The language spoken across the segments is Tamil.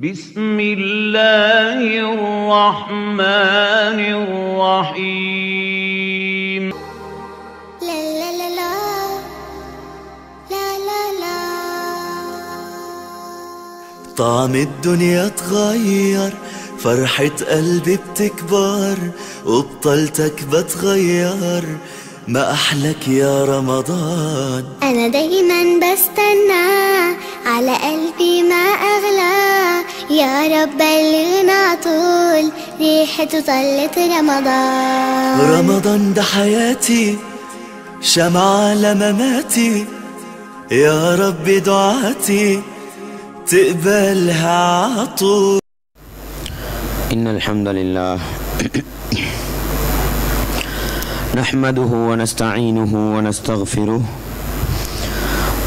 بسم الله الرحمن الرحيم. لا لا لا لا. لا لا لا. طعم الدنيا اتغير فرحة قلبي بتكبر وبطلتك بتغير. ما أحلك يا رمضان؟ أنا دايما بستنى على قلبي ما أغلى. يا رب بلغنا طول ريحته طلت رمضان. رمضان ده حياتي شمعة لمماتي. يا رب دعاتي تقبلها عطول إن الحمد لله نحمده ونستعينه ونستغفره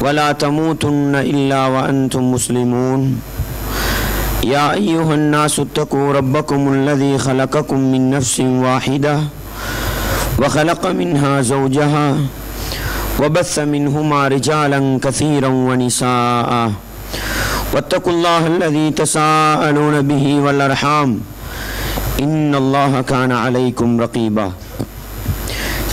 ولا تموتن الا وانتم مسلمون. يا ايها الناس اتقوا ربكم الذي خلقكم من نفس واحده وخلق منها زوجها وبث منهما رجالا كثيرا ونساء. واتقوا الله الذي تساءلون به والارحام ان الله كان عليكم رقيبا.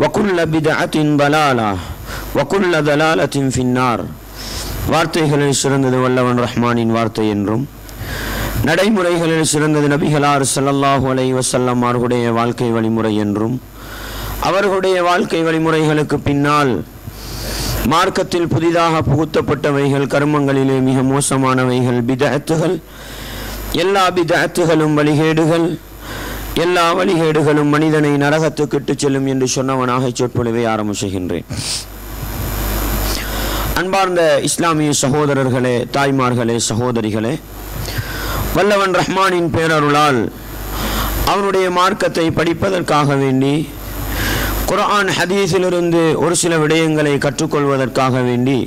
வக்குல்ல பிதாத்தின் தலாலா வக்குல்ல தலாலத்தின் ஃபின்னார் வார்த்தைகளில் சிறந்தது வல்லவன் ரஹ்மானின் வார்த்தை என்றும் நடைமுறைகளில் சிறந்தது நபிகளார் சல்லல்லாஹு அலை வசல்லம் அவர்களுடைய வாழ்க்கை வழிமுறை என்றும் அவர்களுடைய வாழ்க்கை வழிமுறைகளுக்கு பின்னால் மார்க்கத்தில் புதிதாக புகுத்தப்பட்டவைகள் கர்மங்களிலே மிக மோசமானவைகள் பிதத்துகள் எல்லா பிதத்துகளும் வழிகேடுகள் எல்லா வழிகேடுகளும் மனிதனை நரகத்துக்கு இட்டு செல்லும் என்று சொன்னவனாக சொற்பொழிவை ஆரம்பிச்சுகின்றேன். அன்பார்ந்த இஸ்லாமிய சகோதரர்களே தாய்மார்களே சகோதரிகளே வல்லவன் ரஹ்மானின் பேரருளால் அவனுடைய மார்க்கத்தை படிப்பதற்காக வேண்டி குர்ஆன் ஹதீஸிலிருந்து ஒரு சில விடயங்களை கற்றுக்கொள்வதற்காக வேண்டி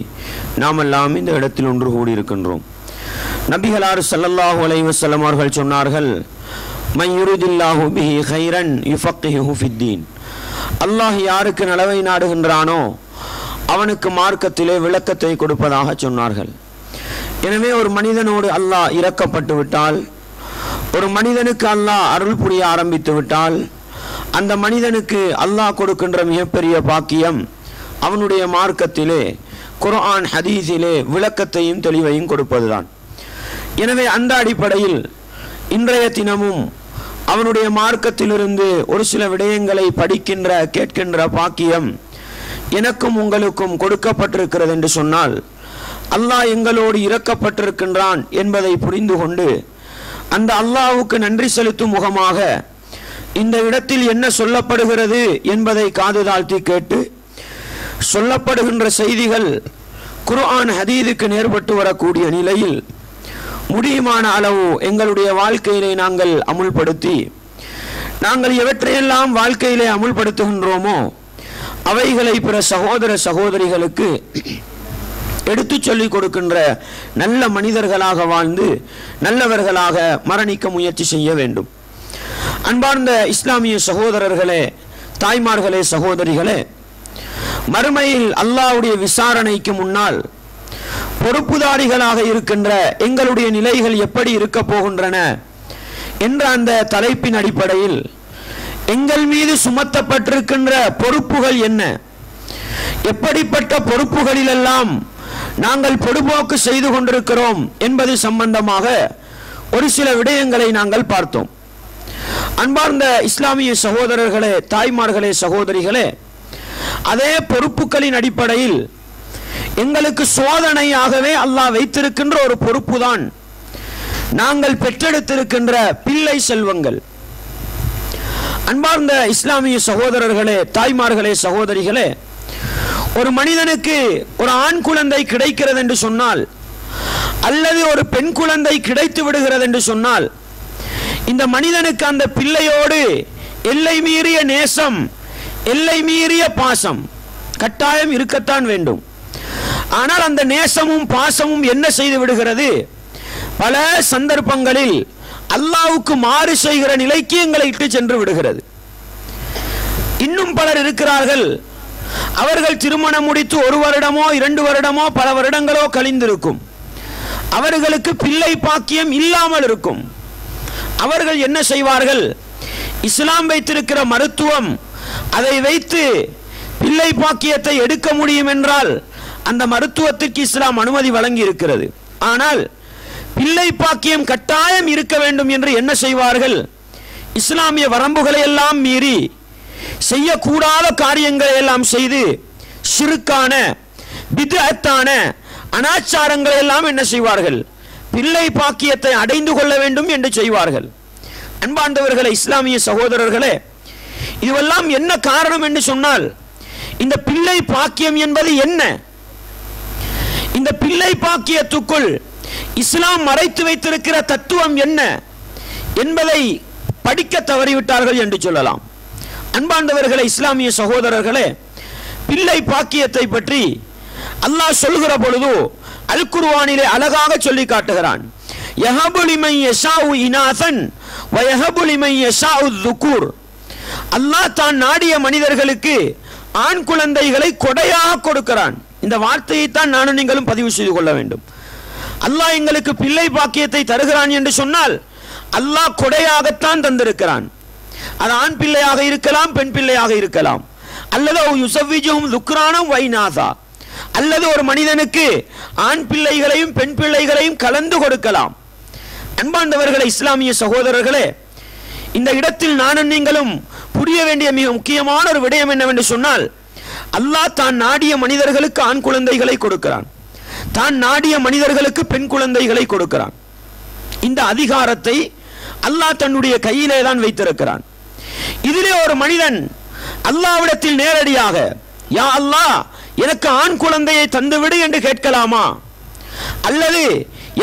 நாமெல்லாம் இந்த இடத்தில் ஒன்று கூடியிருக்கின்றோம். நபிகளார் சல்லல்லாஹு அலைவசல்லமார்கள் சொன்னார்கள் மன் பிஹி கைரன் யுஃபக்கிஹு ஃபித்தீன் அல்லாஹ் யாருக்கு நலவை நாடுகின்றானோ அவனுக்கு மார்க்கத்திலே விளக்கத்தை கொடுப்பதாக சொன்னார்கள். எனவே ஒரு மனிதனோடு அல்லாஹ் இறக்கப்பட்டு விட்டால் ஒரு மனிதனுக்கு அல்லாஹ் அருள் புரிய ஆரம்பித்து விட்டால் அந்த மனிதனுக்கு அல்லாஹ் கொடுக்கின்ற மிகப்பெரிய பாக்கியம் அவனுடைய மார்க்கத்திலே குர்ஆன் ஹதீஸிலே விளக்கத்தையும் தெளிவையும் கொடுப்பதுதான். எனவே அந்த அடிப்படையில் இன்றைய தினமும் அவனுடைய மார்க்கத்திலிருந்து ஒரு சில விடயங்களை படிக்கின்ற கேட்கின்ற பாக்கியம் எனக்கும் உங்களுக்கும் கொடுக்கப்பட்டிருக்கிறது என்று சொன்னால் அல்லாஹ் எங்களோடு இறக்கப்பட்டிருக்கின்றான் என்பதை புரிந்து கொண்டு அந்த அல்லாஹுக்கு நன்றி செலுத்தும் முகமாக இந்த இடத்தில் என்ன சொல்லப்படுகிறது என்பதை காது தாழ்த்தி கேட்டு சொல்லப்படுகின்ற செய்திகள் குர்ஆன் ஹதீதுக்கு நேர்பட்டு வரக்கூடிய நிலையில் முடியுமான அளவு எங்களுடைய வாழ்க்கையிலே நாங்கள் அமுல்படுத்தி நாங்கள் எவற்றையெல்லாம் வாழ்க்கையிலே அமுல்படுத்துகின்றோமோ அவைகளை பிற சகோதர சகோதரிகளுக்கு எடுத்து சொல்லிக் கொடுக்கின்ற நல்ல மனிதர்களாக வாழ்ந்து நல்லவர்களாக மரணிக்க முயற்சி செய்ய வேண்டும். அன்பார்ந்த இஸ்லாமிய சகோதரர்களே தாய்மார்களே சகோதரிகளே மறுமையில் அல்லாவுடைய விசாரணைக்கு முன்னால் பொறுப்புதாரிகளாக இருக்கின்ற எங்களுடைய நிலைகள் எப்படி இருக்க போகின்றன என்ற அந்த தலைப்பின் அடிப்படையில் எங்கள் மீது சுமத்தப்பட்டிருக்கின்ற பொறுப்புகள் என்ன? எப்படிப்பட்ட பொறுப்புகளிலெல்லாம் நாங்கள் பொடுபோக்கு செய்து கொண்டிருக்கிறோம் என்பது சம்பந்தமாக ஒரு சில விடயங்களை நாங்கள் பார்த்தோம். அன்பார்ந்த இஸ்லாமிய சகோதரர்களே தாய்மார்களே சகோதரிகளே அதே பொறுப்புகளின் அடிப்படையில் எங்களுக்கு சோதனையாகவே அல்லாஹ் வைத்திருக்கின்ற ஒரு பொறுப்பு தான் நாங்கள் பெற்றெடுத்திருக்கின்ற பிள்ளை செல்வங்கள். அன்பார்ந்த இஸ்லாமிய சகோதரர்களே தாய்மார்களே சகோதரிகளே ஒரு மனிதனுக்கு ஒரு ஆண் குழந்தை கிடைக்கிறது என்று சொன்னால் அல்லது ஒரு பெண் குழந்தை கிடைத்து விடுகிறது என்று சொன்னால் இந்த மனிதனுக்கு அந்த பிள்ளையோடு எல்லை மீறிய நேசம் எல்லை மீறிய பாசம் கட்டாயம் இருக்கத்தான் வேண்டும். ஆனால் அந்த நேசமும் பாசமும் என்ன செய்து விடுகிறது? பல சந்தர்ப்பங்களில் அல்லாவுக்கு மாறு செய்கிற நிலைக்கு எங்களை இட்டு சென்று விடுகிறது. இன்னும் பலர் இருக்கிறார்கள். அவர்கள் திருமணம் முடித்து ஒரு வருடமோ இரண்டு வருடமோ பல வருடங்களோ கழிந்திருக்கும். அவர்களுக்கு பிள்ளை பாக்கியம் இல்லாமல் இருக்கும். அவர்கள் என்ன செய்வார்கள்? இஸ்லாம் வைத்திருக்கிற மருத்துவம் அதை வைத்து பிள்ளை பாக்கியத்தை எடுக்க முடியும் என்றால் அந்த மருத்துவத்திற்கு இஸ்லாம் அனுமதி வழங்கி இருக்கிறது ஆனால் பிள்ளை பாக்கியம் கட்டாயம் இருக்க வேண்டும் என்று என்ன செய்வார்கள்? இஸ்லாமிய வரம்புகளை எல்லாம் மீறி செய்யக்கூடாத காரியங்களை எல்லாம் செய்து சிறுக்கான பிதத்தான அனாச்சாரங்களை எல்லாம் என்ன செய்வார்கள்? பிள்ளை பாக்கியத்தை அடைந்து கொள்ள வேண்டும் என்று செய்வார்கள். அன்பாண்டவர்களே இஸ்லாமிய சகோதரர்களே இதுவெல்லாம் என்ன காரணம் என்று சொன்னால் இந்த பிள்ளை பாக்கியம் என்பது என்ன? இந்த பிள்ளை பாக்கியத்துக்குள் இஸ்லாம் மறைத்து வைத்திருக்கிற தத்துவம் என்ன என்பதை படிக்க தவறிவிட்டார்கள் என்று சொல்லலாம். அன்பாண்டவர்களே இஸ்லாமிய சகோதரர்களே பிள்ளை பாக்கியத்தை பற்றி அல்லாஹ் சொல்கிற பொழுது அல் குர்ஆனிலே அழகாக சொல்லி காட்டுகிறான். இனாசன் துக்கூர் அல்லாஹ் தான் நாடிய மனிதர்களுக்கு ஆண் குழந்தைகளை கொடையாக கொடுக்கிறான். இந்த வார்த்தையை தான் நானும் நீங்களும் பதிவு செய்து கொள்ள வேண்டும். அல்லாஹ் எங்களுக்கு பிள்ளை பாக்கியத்தை தருகிறான் என்று சொன்னால் அல்லாஹ் கொடையாகத்தான் தந்திருக்கிறான். அது ஆண் பிள்ளையாக இருக்கலாம் பெண் பிள்ளையாக இருக்கலாம். அல்லது யுசவிஜும் துக்ரானம் வைநாதா அல்லது ஒரு மனிதனுக்கு ஆண் பிள்ளைகளையும் பெண் பிள்ளைகளையும் கலந்து கொடுக்கலாம். அன்பாண்டவர்களே இஸ்லாமிய சகோதரர்களே இந்த இடத்தில் நானும் நீங்களும் புரிய வேண்டிய மிக முக்கியமான ஒரு விடயம் என்னவென்று சொன்னால் அல்லாஹ் தான் நாடிய மனிதர்களுக்கு ஆண் குழந்தைகளை கொடுக்கிறான். தான் நாடிய மனிதர்களுக்கு பெண் குழந்தைகளை கொடுக்கிறான். இந்த அதிகாரத்தை அல்லாஹ் தன்னுடைய கையிலே தான் வைத்திருக்கிறான். இதிலே ஒரு மனிதன் அல்லாவிடத்தில் நேரடியாக யா அல்லாஹ் எனக்கு ஆண் குழந்தையை தந்துவிடு என்று கேட்கலாமா? அல்லது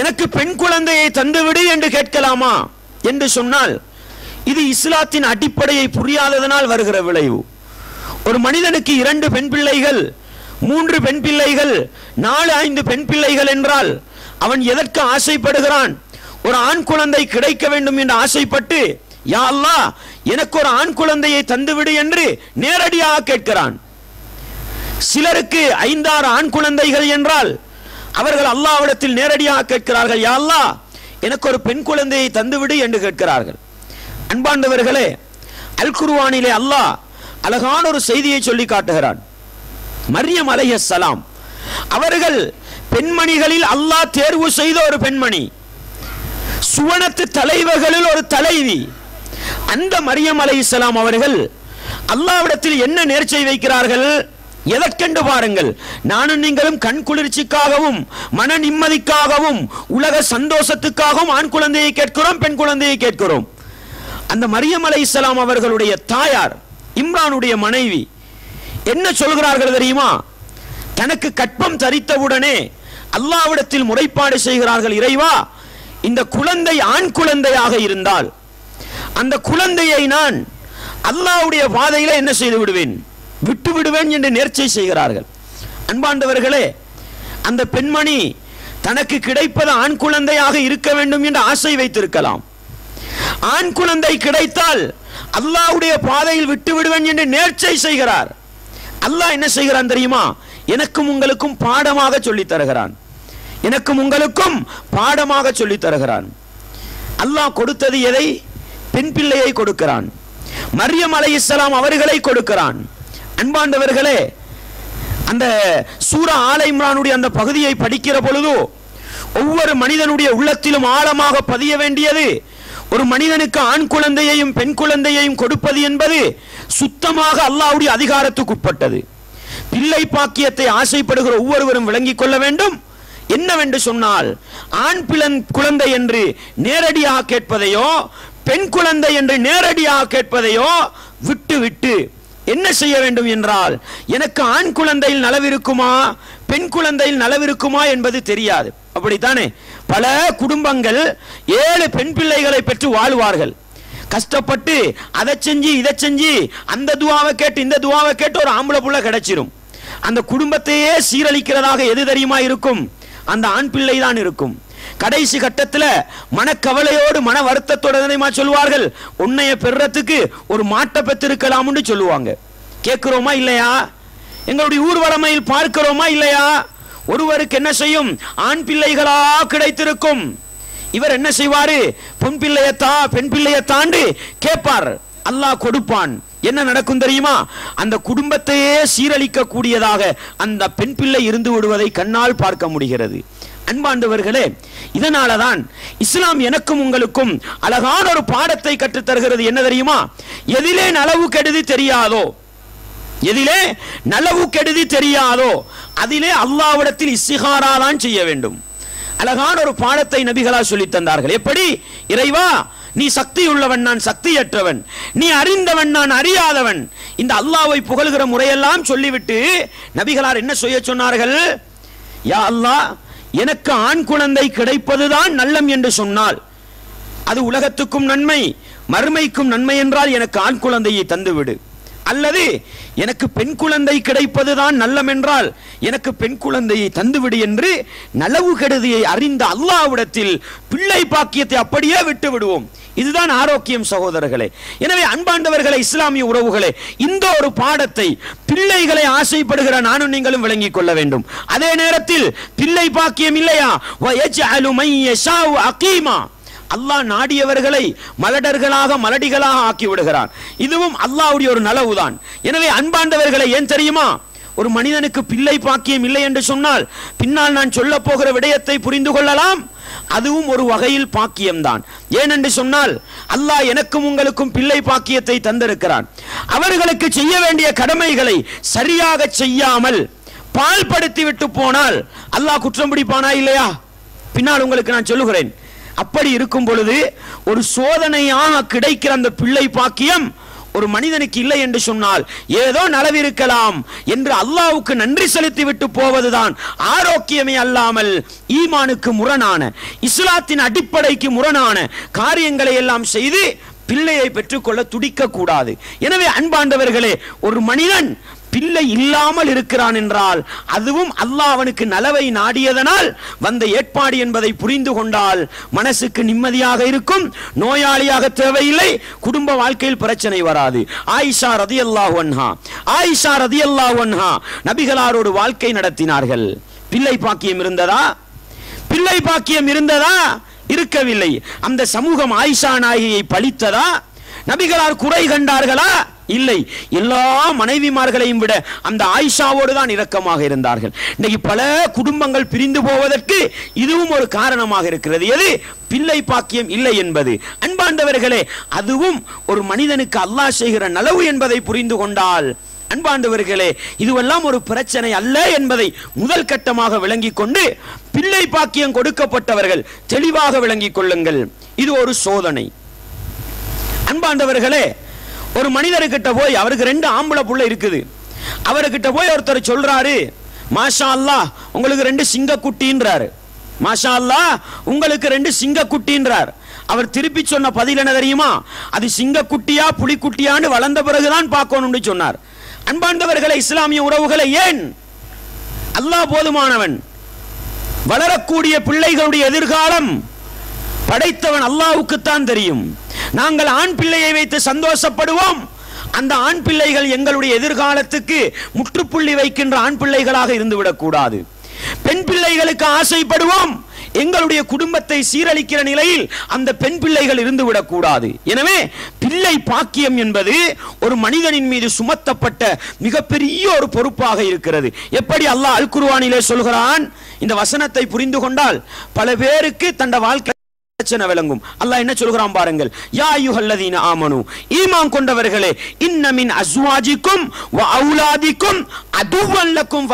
எனக்கு பெண் குழந்தையை தந்துவிடு என்று கேட்கலாமா? என்று சொன்னால் இது இஸ்லாத்தின் அடிப்படையை புரியாததனால் வருகிற விளைவு. ஒரு மனிதனுக்கு இரண்டு பெண் பிள்ளைகள் மூன்று பெண் பிள்ளைகள் நாலு ஐந்து பெண் பிள்ளைகள் என்றால் அவன் எதற்கு ஆசைப்படுகிறான்? ஒரு ஆண் குழந்தை கிடைக்க வேண்டும் என்று ஆசைப்பட்டு யா அல்லா எனக்கு ஒரு ஆண் குழந்தையை தந்துவிடு என்று நேரடியாக கேட்கிறான். சிலருக்கு ஐந்தாறு ஆண் குழந்தைகள் என்றால் அவர்கள் அல்லாவிடத்தில் நேரடியாக கேட்கிறார்கள் யா அல்லாஹ் எனக்கு ஒரு பெண் குழந்தையை தந்துவிடு என்று கேட்கிறார்கள். அன்பாண்டவர்களே அல் குர்ஆனிலே அல்லாஹ் அழகான ஒரு செய்தியை சொல்லி காட்டுகிறான். மரியம் அலைய சலாம். அவர்கள் பெண்மணிகளில் அல்லாஹ் தேர்வு செய்த ஒரு பெண்மணி. சுவனத்து தலைவர்களில் ஒரு தலைவி. அந்த மரியம் அலை இஸ்லாம் அவர்கள் அல்லாவிடத்தில் என்ன நேர்ச்சை வைக்கிறார்கள்? எதற்கென்று பாருங்கள். நானும் நீங்களும் கண் குளிர்ச்சிக்காகவும் மன நிம்மதிக்காகவும் உலக சந்தோஷத்துக்காகவும் ஆண் குழந்தையை கேட்கிறோம் பெண் குழந்தையை கேட்கிறோம். அந்த மரியம் அலை இஸ்லாம் அவர்களுடைய தாயார் இம்ரானுடைய மனைவி. என்ன சொல்கிறார்கள் தெரியுமா? தனக்கு கற்பம் தரித்தவுடனே அல்லாவிடத்தில் முறைப்பாடு செய்கிறார்கள் இறைவா இந்த குழந்தை ஆண் குழந்தையாக இருந்தால் அந்த குழந்தையை நான் அல்லாஹ்வுடைய பாதையில என்ன செய்து விடுவேன் விட்டு விடுவேன் என்று நேர்ச்சை செய்கிறார்கள். அன்பாண்டவர்களே அந்த பெண்மணி தனக்கு கிடைப்பது ஆண் குழந்தையாக இருக்க வேண்டும் என்று ஆசை வைத்திருக்கலாம். ஆண் குழந்தை கிடைத்தால் அல்லாஹ்வுடைய பாதையில் விட்டு விடுவேன் என்று நேர்ச்சை செய்கிறார். அல்லாஹ் என்ன செய்கிறான் தெரியுமா? எனக்கும் உங்களுக்கும் பாடமாக சொல்லி தருகிறான். எனக்கும் உங்களுக்கும் பாடமாக சொல்லி தருகிறான். அல்லாஹ் கொடுத்தது எதை? பெண் பிள்ளையை கொடுக்கிறான். மரியம் அலைஹிஸ்ஸலாம் அவர்களை கொடுக்கிறான். அன்பாண்டவர்களே அந்த சூரா ஆல இம்ரானுடைய அந்த பகுதியை படிக்கிற பொழுது ஒவ்வொரு மனிதனுடைய உள்ளத்திலும் ஆழமாக பதிய வேண்டியது ஒரு மனிதனுக்கு ஆண் குழந்தையையும் பெண் குழந்தையையும் கொடுப்பது என்பது சுத்தமாக அல்லாவுடைய அதிகாரத்துக்கு உட்பட்டது. பிள்ளை பாக்கியத்தை ஆசைப்படுகிற ஒவ்வொருவரும் விளங்கிக் கொள்ள வேண்டும். என்னவென்று சொன்னால் ஆண் பிளன் குழந்தை என்று நேரடியாக கேட்பதையோ பெண் குழந்தை என்று நேரடியாக கேட்பதையோ விட்டு விட்டு என்ன செய்ய வேண்டும் என்றால் எனக்கு ஆண் குழந்தையில் நலவிருக்குமா பெண் குழந்தையில் நலவிருக்குமா என்பது தெரியாது. அப்படித்தானே? பல குடும்பங்கள் ஏழு பெண் பிள்ளைகளை பெற்று வாழ்வார்கள். கஷ்டப்பட்டு அதை செஞ்சு இதை செஞ்சு அந்த துவாவை கேட்டு இந்த துவாவை கேட்டு ஒரு ஆம்பளை புள்ள கிடைச்சிரும். அந்த குடும்பத்தையே சீரழிக்கிறதாக எது தெரியுமா இருக்கும்? அந்த ஆண் பிள்ளை தான் இருக்கும். கடைசி கட்டத்தில் மனக்கவலையோடு மன வருத்தத்தோட தெரியுமா சொல்வார்கள்? உன்னைய பெறத்துக்கு ஒரு மாட்டை பெற்றிருக்கலாம்னு சொல்லுவாங்க. கேட்கிறோமா இல்லையா? எங்களுடைய ஊர்வலமையில் பார்க்கிறோமா இல்லையா? ஒருவருக்கு என்ன செய்யும்? ஆண் பிள்ளைகளா கிடைத்திருக்கும். இவர் என்ன செய்வாரு? பொன் பிள்ளையத்தா பெண் பிள்ளையை தாண்டு கேட்பார். அல்லாஹ் கொடுப்பான். என்ன நடக்கும் தெரியுமா? அந்த குடும்பத்தையே சீரழிக்க கூடியதாக அந்த பெண் பிள்ளை இருந்து விடுவதை கண்ணால் பார்க்க முடிகிறது. அன்பாண்டவர்களே இதனால தான் இஸ்லாம் எனக்கும் உங்களுக்கும் அழகான ஒரு பாடத்தை கற்றுத் தருகிறது என்ன தெரியுமா? எதிலே நலவு கெடுதி தெரியாதோ? எதிலே நலவு கெடுதி தெரியாதோ அதிலே அல்லாவிடத்தில் இஸ்திகாரா தான் செய்ய வேண்டும். அழகான ஒரு பாடத்தை நபிகளா சொல்லித் தந்தார்கள். எப்படி? இறைவா நீ சக்தி உள்ளவன் நான் சக்தியற்றவன். நீ அறிந்தவன் நான் அறியாதவன். இந்த அல்லாவை புகழ்கிற முறையெல்லாம் சொல்லிவிட்டு நபிகளார் என்ன செய்ய சொன்னார்கள்? யா அல்லாஹ் எனக்கு ஆண் குழந்தை கிடைப்பதுதான் நல்லம் என்று சொன்னால் அது உலகத்துக்கும் நன்மை மறுமைக்கும் நன்மை என்றால் எனக்கு ஆண் குழந்தையை தந்துவிடு. அல்லது எனக்கு பெண் குழந்தை கிடைப்பதுதான் நல்லமென்றால் எனக்கு பெண் குழந்தையை தந்துவிடு என்று நலவு கெடுதியை அறிந்த அல்லாவிடத்தில் பிள்ளை பாக்கியத்தை அப்படியே விட்டு விடுவோம். இதுதான் ஆரோக்கியம் சகோதரர்களே. எனவே அன்பாண்டவர்களே இஸ்லாமிய உறவுகளே இந்த ஒரு பாடத்தை பிள்ளைகளை ஆசைப்படுகிற நானும் நீங்களும் விளங்கிக் கொள்ள வேண்டும். அதே நேரத்தில் பிள்ளை பாக்கியம் இல்லையா? அல்லாஹ் நாடியவர்களை மலடர்களாக மலடிகளாக ஆக்கி விடுகிறான் இதுவும் அல்லாஹ்வுடைய ஒரு நலவுதான். எனவே அன்பாண்டவர்களை ஏன் தெரியுமா? ஒரு மனிதனுக்கு பிள்ளை பாக்கியம் இல்லை என்று சொன்னால் பின்னால் நான் சொல்ல போகிற விடயத்தை புரிந்து கொள்ளலாம். அதுவும் ஒரு வகையில் பாக்கியம்தான். ஏனென்று சொன்னால் அல்லாஹ் எனக்கும் உங்களுக்கும் பிள்ளை பாக்கியத்தை தந்திருக்கிறான். அவர்களுக்கு செய்ய வேண்டிய கடமைகளை சரியாக செய்யாமல் பால்படுத்தி விட்டு போனால் அல்லாஹ் குற்றம் பிடிப்பானா இல்லையா? பின்னால் உங்களுக்கு நான் சொல்லுகிறேன். அப்படி இருக்கும் பொழுது ஒரு சோதனையாக கிடைக்கிற அந்த பிள்ளை பாக்கியம் ஒரு மனிதனுக்கு இல்லை என்று சொன்னால் ஏதோ நலவிருக்கலாம் என்று அல்லாவுக்கு நன்றி செலுத்தி விட்டு போவதுதான் ஆரோக்கியமே அல்லாமல் ஈமானுக்கு முரணான இஸ்லாத்தின் அடிப்படைக்கு முரணான காரியங்களை எல்லாம் செய்து பிள்ளையை பெற்றுக்கொள்ள துடிக்க கூடாது எனவே அன்பாண்டவர்களே ஒரு மனிதன் பிள்ளை இல்லாமல் இருக்கிறான் என்றால் அதுவும் அல்லாஹ் அவனுக்கு நலவை நாடியதனால் வந்த ஏற்பாடு என்பதை புரிந்து கொண்டால் மனசுக்கு நிம்மதியாக இருக்கும் நோயாளியாக தேவையில்லை குடும்ப வாழ்க்கையில் பிரச்சனை வராது. ஆயிஷா ரதி அன்ஹா. ஆயிஷா ரதி அன்ஹா நபிகளாரோடு வாழ்க்கை நடத்தினார்கள். பிள்ளை பாக்கியம் இருந்ததா? பிள்ளை பாக்கியம் இருந்ததா? இருக்கவில்லை. அந்த சமூகம் ஆயிஷா நாயகியை பழித்ததா? நபிகளார் குறை கண்டார்களா? இல்லை. எல்லா மனைவிமார்களையும் விட அந்த ஆயிஷாவோடு தான் இரக்கமாக இருந்தார்கள். இன்னைக்கு பல குடும்பங்கள் பிரிந்து போவதற்கு இதுவும் ஒரு காரணமாக இருக்கிறது. எது? பிள்ளை பாக்கியம் இல்லை என்பது. அன்பாண்டவர்களே அதுவும் ஒரு மனிதனுக்கு அல்லாஹ் செய்கிற நலவு என்பதை புரிந்து கொண்டால் அன்பாண்டவர்களே இதுவெல்லாம் ஒரு பிரச்சனை அல்ல என்பதை முதல் கட்டமாக விளங்கிக் கொண்டு பிள்ளை பாக்கியம் கொடுக்கப்பட்டவர்கள் தெளிவாக விளங்கிக் கொள்ளுங்கள். இது ஒரு சோதனை. அன்பாண்டவர்களே ஒரு மனிதர்கிட்ட போய் அவருக்கு ரெண்டு ஆம்பளை புள்ள இருக்குது. அவர்கிட்ட போய் ஒருத்தர் சொல்றாரு மாஷா அல்லாஹ் உங்களுக்கு ரெண்டு சிங்கக்குட்டின்றாரு மாஷா அல்லாஹ் உங்களுக்கு ரெண்டு சிங்கக்குட்டின்றார் அவர் திருப்பி சொன்ன பதில் என்ன தெரியுமா? அது சிங்கக்குட்டியா புலிக்குட்டியான்னு வளர்ந்த பிறகுதான் பார்க்கணும்னு சொன்னார். அன்பாண்டவர்களை இஸ்லாமிய உறவுகளை ஏன் அல்லாஹ் போதுமானவன்? வளரக்கூடிய பிள்ளைகளுடைய எதிர்காலம் படைத்தவன் அல்லாவுக்குத்தான் தெரியும். நாங்கள் ஆண் பிள்ளையை வைத்து சந்தோஷப்படுவோம். அந்த ஆண் பிள்ளைகள் எங்களுடைய எதிர்காலத்துக்கு முற்றுப்புள்ளி வைக்கின்ற ஆண் பிள்ளைகளாக இருந்துவிடக் கூடாது. பெண் பிள்ளைகளுக்கு ஆசைப்படுவோம். எங்களுடைய குடும்பத்தை சீரழிக்கிற நிலையில் அந்த பெண் பிள்ளைகள் இருந்துவிடக் கூடாது. எனவே பிள்ளை பாக்கியம் என்பது ஒரு மனிதனின் மீது சுமத்தப்பட்ட மிகப்பெரிய ஒரு பொறுப்பாக இருக்கிறது. எப்படி அல்லாஹ் அல் குர்ஆனிலே சொல்கிறான்? இந்த வசனத்தை புரிந்து கொண்டால் பல பேருக்கு தண்ட வாழ்க்கை பிரச்சனை விளங்கும். அல்லாஹ் என்ன சொல்கிறான் பாருங்கள். யா யுஹல்லதீன ஆமனு. ஈமான் கொண்டவர்களே இன்ன மின் அஸ்வாஜிக்கும் வ அவுலாதிக்கும் அதுவன் லக்கும்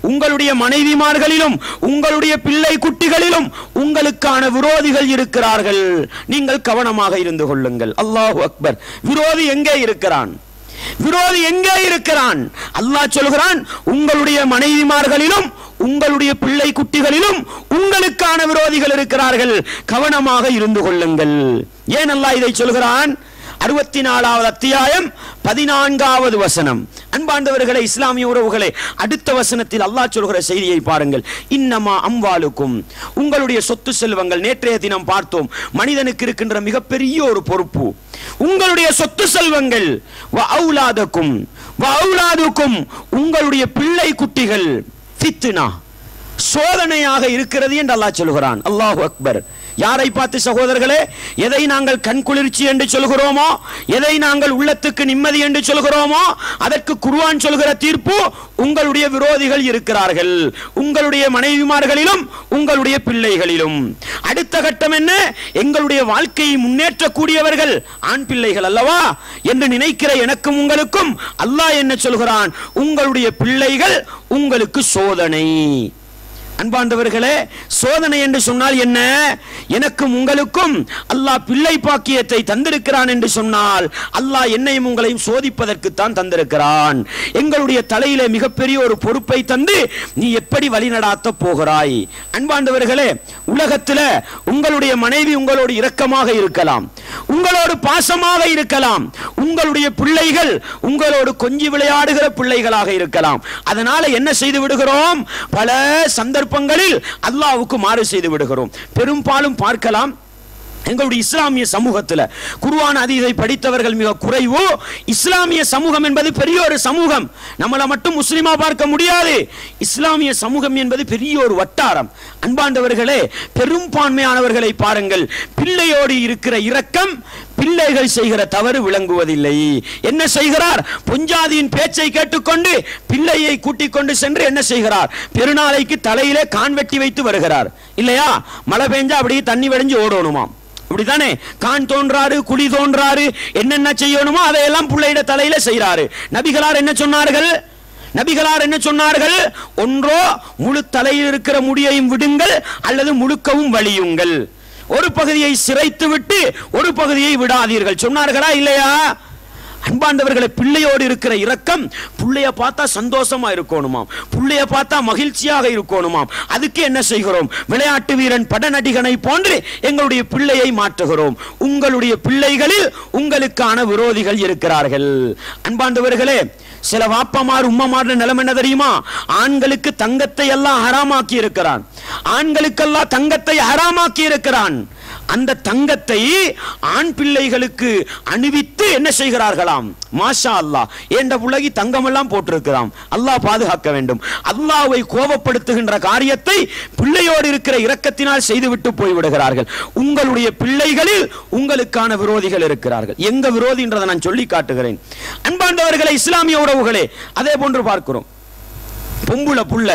உங்களுடைய மனைவிமார்களிலும் உங்களுடைய பிள்ளை குட்டிகளிலும் உங்களுக்கான விரோதிகள் இருக்கிறார்கள். நீங்கள் கவனமாக இருந்து கொள்ளுங்கள். அல்லாஹ் அக்பர். விரோதி எங்கே இருக்கிறான்? விரோதி எங்கே இருக்கிறான்? அல்லாஹ் சொல்கிறான் உங்களுடைய மனைவிமார்களிலும் உங்களுடைய பிள்ளை குட்டிகளிலும் உங்களுக்கான விரோதிகள் இருக்கிறார்கள். கவனமாக இருந்து கொள்ளுங்கள். ஏன் அல்லாஹ் இதை சொல்கிறான்? அறுபத்தி நாலாவது அத்தியாயம் பதினான்காவது வசனம். அன்பாண்டவர்களே இஸ்லாமிய உறவுகளே அடுத்த வசனத்தில் அல்லாஹ் சொல்கிற செய்தியை பாருங்கள். இன்னமா அம்வாளுக்கும் உங்களுடைய சொத்து செல்வங்கள். நேற்றைய தினம் பார்த்தோம் மனிதனுக்கு இருக்கின்ற மிகப்பெரிய ஒரு பொறுப்பு. உங்களுடைய சொத்து செல்வங்கள் வ அவுலாதக்கும் வ அவுலாதுக்கும் உங்களுடைய பிள்ளை குட்டிகள் ஃபித்னா சோதனையாக இருக்கிறது என்று அல்லாஹ் சொல்கிறான். அல்லாஹ் அக்பர். யாரை பார்த்து சகோதரர்களே எதை நாங்கள் கண்குளிர்ச்சி என்று சொல்கிறோமோ எதை நாங்கள் உள்ளத்துக்கு நிம்மதி என்று சொல்கிறோமோ அதற்கு குருவான் சொல்கிற தீர்ப்பு உங்களுடைய விரோதிகள் இருக்கிறார்கள். உங்களுடைய மனைவிமார்களிலும் உங்களுடைய பிள்ளைகளிலும். அடுத்த கட்டம் என்ன? எங்களுடைய வாழ்க்கையை முன்னேற்றக்கூடியவர்கள் ஆண் பிள்ளைகள் அல்லவா? என்று நினைக்கிற எனக்கும் உங்களுக்கும் அல்லாஹ் என்ன சொல்கிறான்? உங்களுடைய பிள்ளைகள் உங்களுக்கு சோதனை. அன்பாண்டவர்களே சோதனை என்று சொன்னால் என்ன? எனக்கும் உங்களுக்கும் அல்லாஹ் பிள்ளை பாக்கியத்தை தந்திருக்கிறான் என்று சொன்னால் அல்லாஹ் என்னையும் உங்களையும் சோதிப்பதற்குத்தான் தந்திருக்கிறான். எங்களுடைய தலையில மிகப்பெரிய ஒரு பொறுப்பை தந்து நீ எப்படி வழிநடாத்த போகிறாய்? அன்பாண்டவர்களே உலகத்துல உங்களுடைய மனைவி உங்களோடு இரக்கமாக இருக்கலாம் உங்களோடு பாசமாக இருக்கலாம் உங்களுடைய பிள்ளைகள் உங்களோடு கொஞ்சி விளையாடுகிற பிள்ளைகளாக இருக்கலாம். அதனால என்ன செய்து விடுகிறோம்? பல சந்தர்ப்பங்களில் அல்லாவுக்கு மாறு செய்து விடுகிறோம். பெரும்பாலும் பார்க்கலாம் எங்களுடைய இஸ்லாமிய சமூகத்தில். குருவான அதீதை படித்தவர்கள் மிக குறைவு இஸ்லாமிய சமூகம் என்பது பெரிய ஒரு சமூகம். நம்மளை மட்டும் முஸ்லீமா பார்க்க முடியாது. இஸ்லாமிய சமூகம் என்பது பெரிய ஒரு வட்டாரம். அன்பாண்டவர்களே பெரும்பான்மையானவர்களை பாருங்கள். பிள்ளையோடு இருக்கிற இரக்கம் பிள்ளைகள் செய்கிற தவறு விளங்குவதில்லை. என்ன செய்கிறார்? பொஞ்சாதியின் பேச்சை கேட்டுக்கொண்டு பிள்ளையை கூட்டிக் கொண்டு சென்று என்ன செய்கிறார்? பெருநாளைக்கு தலையிலே கான் வெட்டி வைத்து வருகிறார். இல்லையா? மழை பெஞ்சா அப்படியே தண்ணி வடிஞ்சு ஓடணுமாம். அப்படித்தானே? கான் தோன்றாரு குழி தோன்றாரு என்னென்ன செய்யணுமோ அதையெல்லாம் பிள்ளையிட தலையில செய்யறாரு நபிகளார் என்ன சொன்னார்கள்? நபிகளார் என்ன சொன்னார்கள்? ஒன்றோ முழு தலையில் இருக்கிற முடியையும் விடுங்கள் அல்லது முழுக்கவும் வலியுங்கள் ஒரு பகுதியை சிரைத்து விட்டு ஒரு பகுதியை விடாதீர்கள். சொன்னார்களா இல்லையா? அன்பாண்டவர்களை பிள்ளையோடு இருக்கிற இரக்கம் பிள்ளைய பார்த்தா சந்தோஷமா இருக்கணுமாம். பிள்ளைய பார்த்தா மகிழ்ச்சியாக இருக்கணுமாம். அதுக்கு என்ன செய்கிறோம்? விளையாட்டு வீரன் பட நடிகனை போன்று எங்களுடைய பிள்ளையை மாற்றுகிறோம். உங்களுடைய பிள்ளைகளில் உங்களுக்கான விரோதிகள் இருக்கிறார்கள். அன்பாண்டவர்களே சில வாப்பமார் உம்மமார் நிலம் என்ன தெரியுமா? ஆண்களுக்கு தங்கத்தை எல்லாம் ஹராமாக்கி இருக்கிறான். ஆண்களுக்கெல்லாம் தங்கத்தை ஹராமாக்கி இருக்கிறான். அந்த தங்கத்தை ஆண் பிள்ளைகளுக்கு அணிவித்து என்ன செய்கிறார்களாம்? மாஷா அல்லாஹ் என்ற புள்ளகி தங்கம் எல்லாம் அல்லாஹ் பாதுகாக்க வேண்டும். அல்லாவை கோபப்படுத்துகின்ற காரியத்தை பிள்ளையோடு இருக்கிற இரக்கத்தினால் செய்துவிட்டு போய்விடுகிறார்கள். உங்களுடைய பிள்ளைகளில் உங்களுக்கான விரோதிகள் இருக்கிறார்கள். எங்க விரோதின்றதை நான் சொல்லி காட்டுகிறேன். அன்பாண்டவர்களை இஸ்லாமிய உறவுகளே அதே போன்று பார்க்கிறோம். பொம்புல புள்ள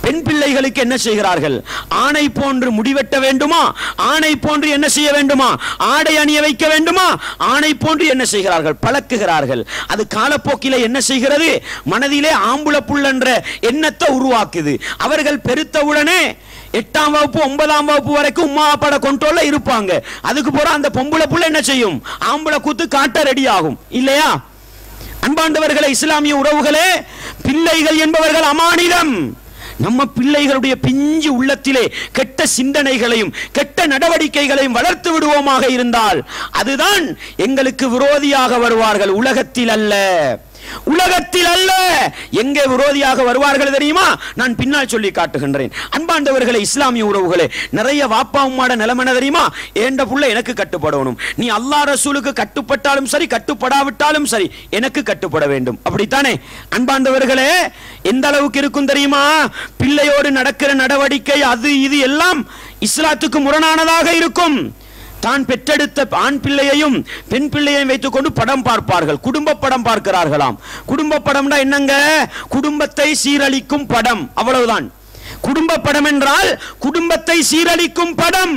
பெண் பிள்ளைகளுக்கு என்ன செய்கிறார்கள்? ஆணை போன்று முடிவெட்ட வேண்டுமா? ஆணை போன்று என்ன செய்ய வேண்டுமா? ஆடை அணிய வைக்க வேண்டுமா? ஆணை போன்று என்ன செய்கிறார்கள்? பழக்குகிறார்கள். அது காலப்போக்கில என்ன செய்கிறது? மனதிலே ஆம்புல புள்ளன்ற எண்ணத்தை உருவாக்குது. அவர்கள் பெருத்தவுடனே எட்டாம் வகுப்பு ஒன்பதாம் வகுப்பு வரைக்கும் உமா அப்பாட கொண்டோல்ல இருப்பாங்க. அதுக்கு போற அந்த பொம்பளை புள்ள என்ன செய்யும்? ஆம்பளை கூத்து காட்ட ரெடி ஆகும். இல்லையா? அன்பாண்டவர்களே இஸ்லாமிய உறவுகளே பிள்ளைகள் என்பவர்கள் அமானிதம். நம்ம பிள்ளைகளுடைய பிஞ்சு உள்ளத்திலே கெட்ட சிந்தனைகளையும் கெட்ட நடவடிக்கைகளையும் வளர்த்து விடுவோமாக இருந்தால் அதுதான் எங்களுக்கு விரோதியாக வருவார்கள் உலகத்தில் அல்ல உலகத்தில் அல்ல. எங்கே விரோதியாக வருவார்கள் தெரியுமா? நான் பின்னால் சொல்லி காட்டுகின்றேன். அன்பாண்டவர்களே இஸ்லாமிய உறவுகளே நிறைய வாப்பா உம்மாட நிலைமை தெரியுமா? ஏண்ட புள்ள எனக்கு கட்டுப்படணும். நீ அல்லா ரசூலுக்கு கட்டுப்பட்டாலும் சரி கட்டுப்படாவிட்டாலும் சரி எனக்கு கட்டுப்பட வேண்டும். அப்படித்தானே? அன்பாண்டவர்களே எந்த அளவுக்கு இருக்கும் தெரியுமா? பிள்ளையோடு நடக்கிற நடவடிக்கை அது இது எல்லாம் இஸ்லாத்துக்கு முரணானதாக இருக்கும். தான் பெற்றெடுத்த ஆண் பிள்ளையையும் பெண் பிள்ளையையும் வைத்துக்கொண்டு படம் பார்ப்பார்கள். குடும்ப படம் பார்க்கிறார்களாம். குடும்ப படம்னா என்னங்க? குடும்பத்தை சீரழிக்கும் படம். அவ்வளவுதான். குடும்ப படம் என்றால் குடும்பத்தை சீரழிக்கும் படம்.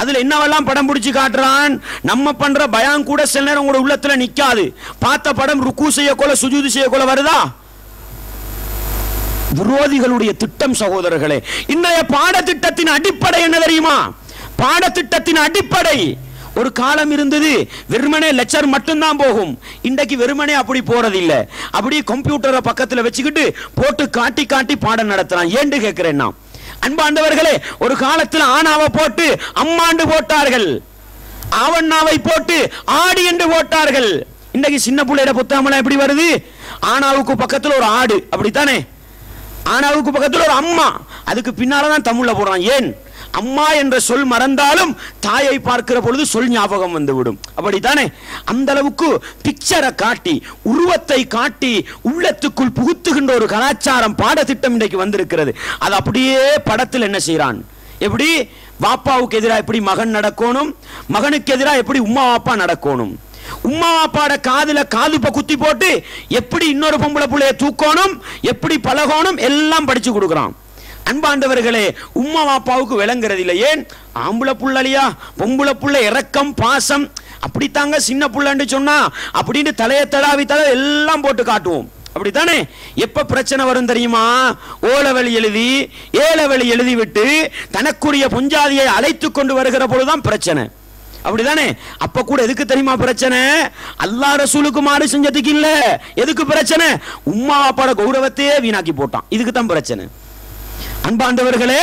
அதுல என்னவெல்லாம் படம் பிடிச்சு காட்டுறான்? நம்ம பண்ற பயம் கூட சில நேரம் உங்களோட உள்ளத்துல நிக்காது. பார்த்த படம் ருக்கு செய்யக்கொள்ள சுஜூதி செய்யக்கொள்ள வருதா? விரோதிகளுடைய திட்டம் சகோதரர்களே இன்றைய பாடத்திட்டத்தின் அடிப்படை என்ன தெரியுமா? பாடத்திட்டத்தின் அடிப்படை. ஒரு காலம் இருந்தது வெறுமனே லெக்சர் மட்டும்தான் போகும். இன்றைக்கு வெறுமனே அப்படி போறதில்லை. அப்படியே கம்ப்யூட்டரை பக்கத்தில் வச்சுக்கிட்டு போட்டு காட்டி காட்டி பாடம் நடத்துறான். ஏண்டு கேட்கிறேன் நான்? அன்பாண்டவர்களே ஒரு காலத்தில் ஆனாவை போட்டு அம்மாண்டு போட்டார்கள். ஆவண்ணாவை போட்டு ஆடு என்று போட்டார்கள். இன்னைக்கு சின்ன பிள்ளையிட புத்தாமலாம் எப்படி வருது? ஆனாவுக்கு பக்கத்தில் ஒரு ஆடு அப்படித்தானே? ஆனாவுக்கு பக்கத்தில் ஒரு அம்மா. அதுக்கு பின்னாலதான் தமிழில் போடுறான். ஏன்? அம்மா என்ற சொல் மறந்தாலும் தாயை பார்க்கிற பொழுது சொல் ஞாபகம் வந்துவிடும். அப்படித்தானே? அந்த அளவுக்கு பிக்சரை காட்டி உருவத்தை காட்டி உள்ளத்துக்குள் புகுத்துகின்ற ஒரு கலாச்சாரம் பாடத்திட்டம் இன்றைக்கு வந்திருக்கிறது. அது அப்படியே படத்தில் என்ன செய்கிறான்? எப்படி? வாப்பாவுக்கு எதிராக எப்படி மகன் நடக்கணும்? மகனுக்கு எதிராக எப்படி உம்மா வாப்பா நடக்கணும்? உம்மா பாப்பாட காதுல காது குத்தி போட்டு எப்படி இன்னொரு பொம்பளை புள்ளைய தூக்கணும்? எப்படி பழகணும்? எல்லாம் படிச்சு கொடுக்குறான். அன்பாண்டவர்களே உம்மா பாப்பாவுக்கு விளங்குறது இல்லை ஏன்? ஆம்பளை புள்ளலியா? பொம்பளை புள்ள இறக்கம் பாசம். அப்படித்தாங்க சின்ன புள்ளன்னு சொன்னா அப்படின்னு தலையை தடாவி தலை எல்லாம் போட்டு காட்டுவோம். அப்படித்தானே? எப்ப பிரச்சனை வரும் தெரியுமா? ஓலவழி எழுதி ஏலவெளி எழுதி விட்டு தனக்குரிய பொஞ்சாதியை அழைத்து கொண்டு வருகிற பொழுதுதான் பிரச்சனை. அப்படிதானே அப்ப கூட எதுக்கு தெரியுமா பிரச்சனை? அல்லா ரசூலுக்கு மாறு செஞ்சதுக்கு இல்ல. எதுக்கு பிரச்சனை? உம்மா அப்பாட கௌரவத்தையே வீணாக்கி போட்டான். இதுக்கு தான் பிரச்சனை. அன்பாண்டவர்களே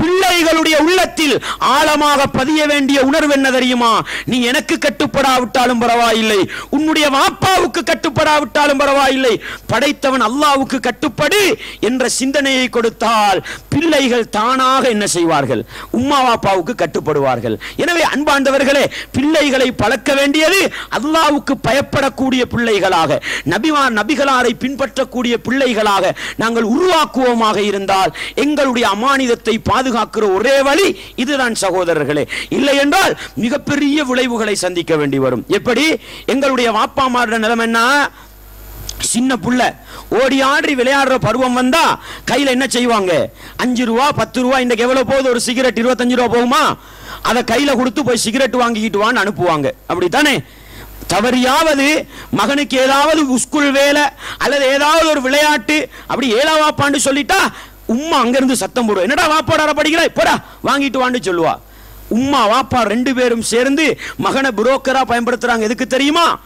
பிள்ளைகளுடைய உள்ளத்தில் ஆழமாக பதிய வேண்டிய உணர்வு என்ன தெரியுமா? நீ எனக்கு கட்டுப்படாவிட்டாலும் பரவாயில்லை உன்னுடைய வாப்பாவுக்கு கட்டுப்படாவிட்டாலும் பரவாயில்லை படைத்தவன் அல்லாவுக்கு கட்டுப்படு என்ற சிந்தனையை கொடுத்தால் பிள்ளைகள் தானாக என்ன செய்வார்கள்? உம்மா வாப்பாவுக்கு கட்டுப்படுவார்கள். எனவே அன்பாண்டவர்களே பிள்ளைகளை பழக்க வேண்டியது அல்லாவுக்கு பயப்படக்கூடிய பிள்ளைகளாக நபிமார் நபிகளாரை பின்பற்றக்கூடிய பிள்ளைகளாக நாங்கள் உருவாக்குவோமாக இருந்தால் எங்களுடைய அமானிதத்தை பாதுகாக்கிற ஒரே வழி இதுதான் சகோதரர்களே. இல்லை என்றால் மிகப்பெரிய விளைவுகளை சந்திக்க வேண்டி வரும். எப்படி? எங்களுடைய வாப்பாமாரோட நிலைமை என்ன? சின்ன புள்ள. ஓடி ஆடி விளையாடுற பருவம் வந்தா கையில என்ன செய்வாங்க? அஞ்சு ரூபா பத்து ரூபா இன்னைக்கு எவ்வளவு போகுது? ஒரு சிகரெட் இருபத்தஞ்சு ரூபா போகுமா? அதை கையில கொடுத்து போய் சிகரெட் வாங்கிக்கிட்டு வான்னு அனுப்புவாங்க. அப்படித்தானே? தவறியாவது மகனுக்கு ஏதாவது ஸ்கூல் வேலை அல்லது ஏதாவது ஒரு விளையாட்டு அப்படி ஏழா வாப்பான்னு சொல்லிட்டா உம்மா அங்கிருந்து சத்தம் போடுவா. என்னடா வாப்பாடா படிக்கிறாய் போடா வாங்கிட்டு வான்னு சொல்லுவா. உம்மா வாப்பா ரெண்டு பேரும் சேர்ந்து மகனை புரோக்கரா பயன்படுத்துறாங்க. எதுக்கு தெரியுமா?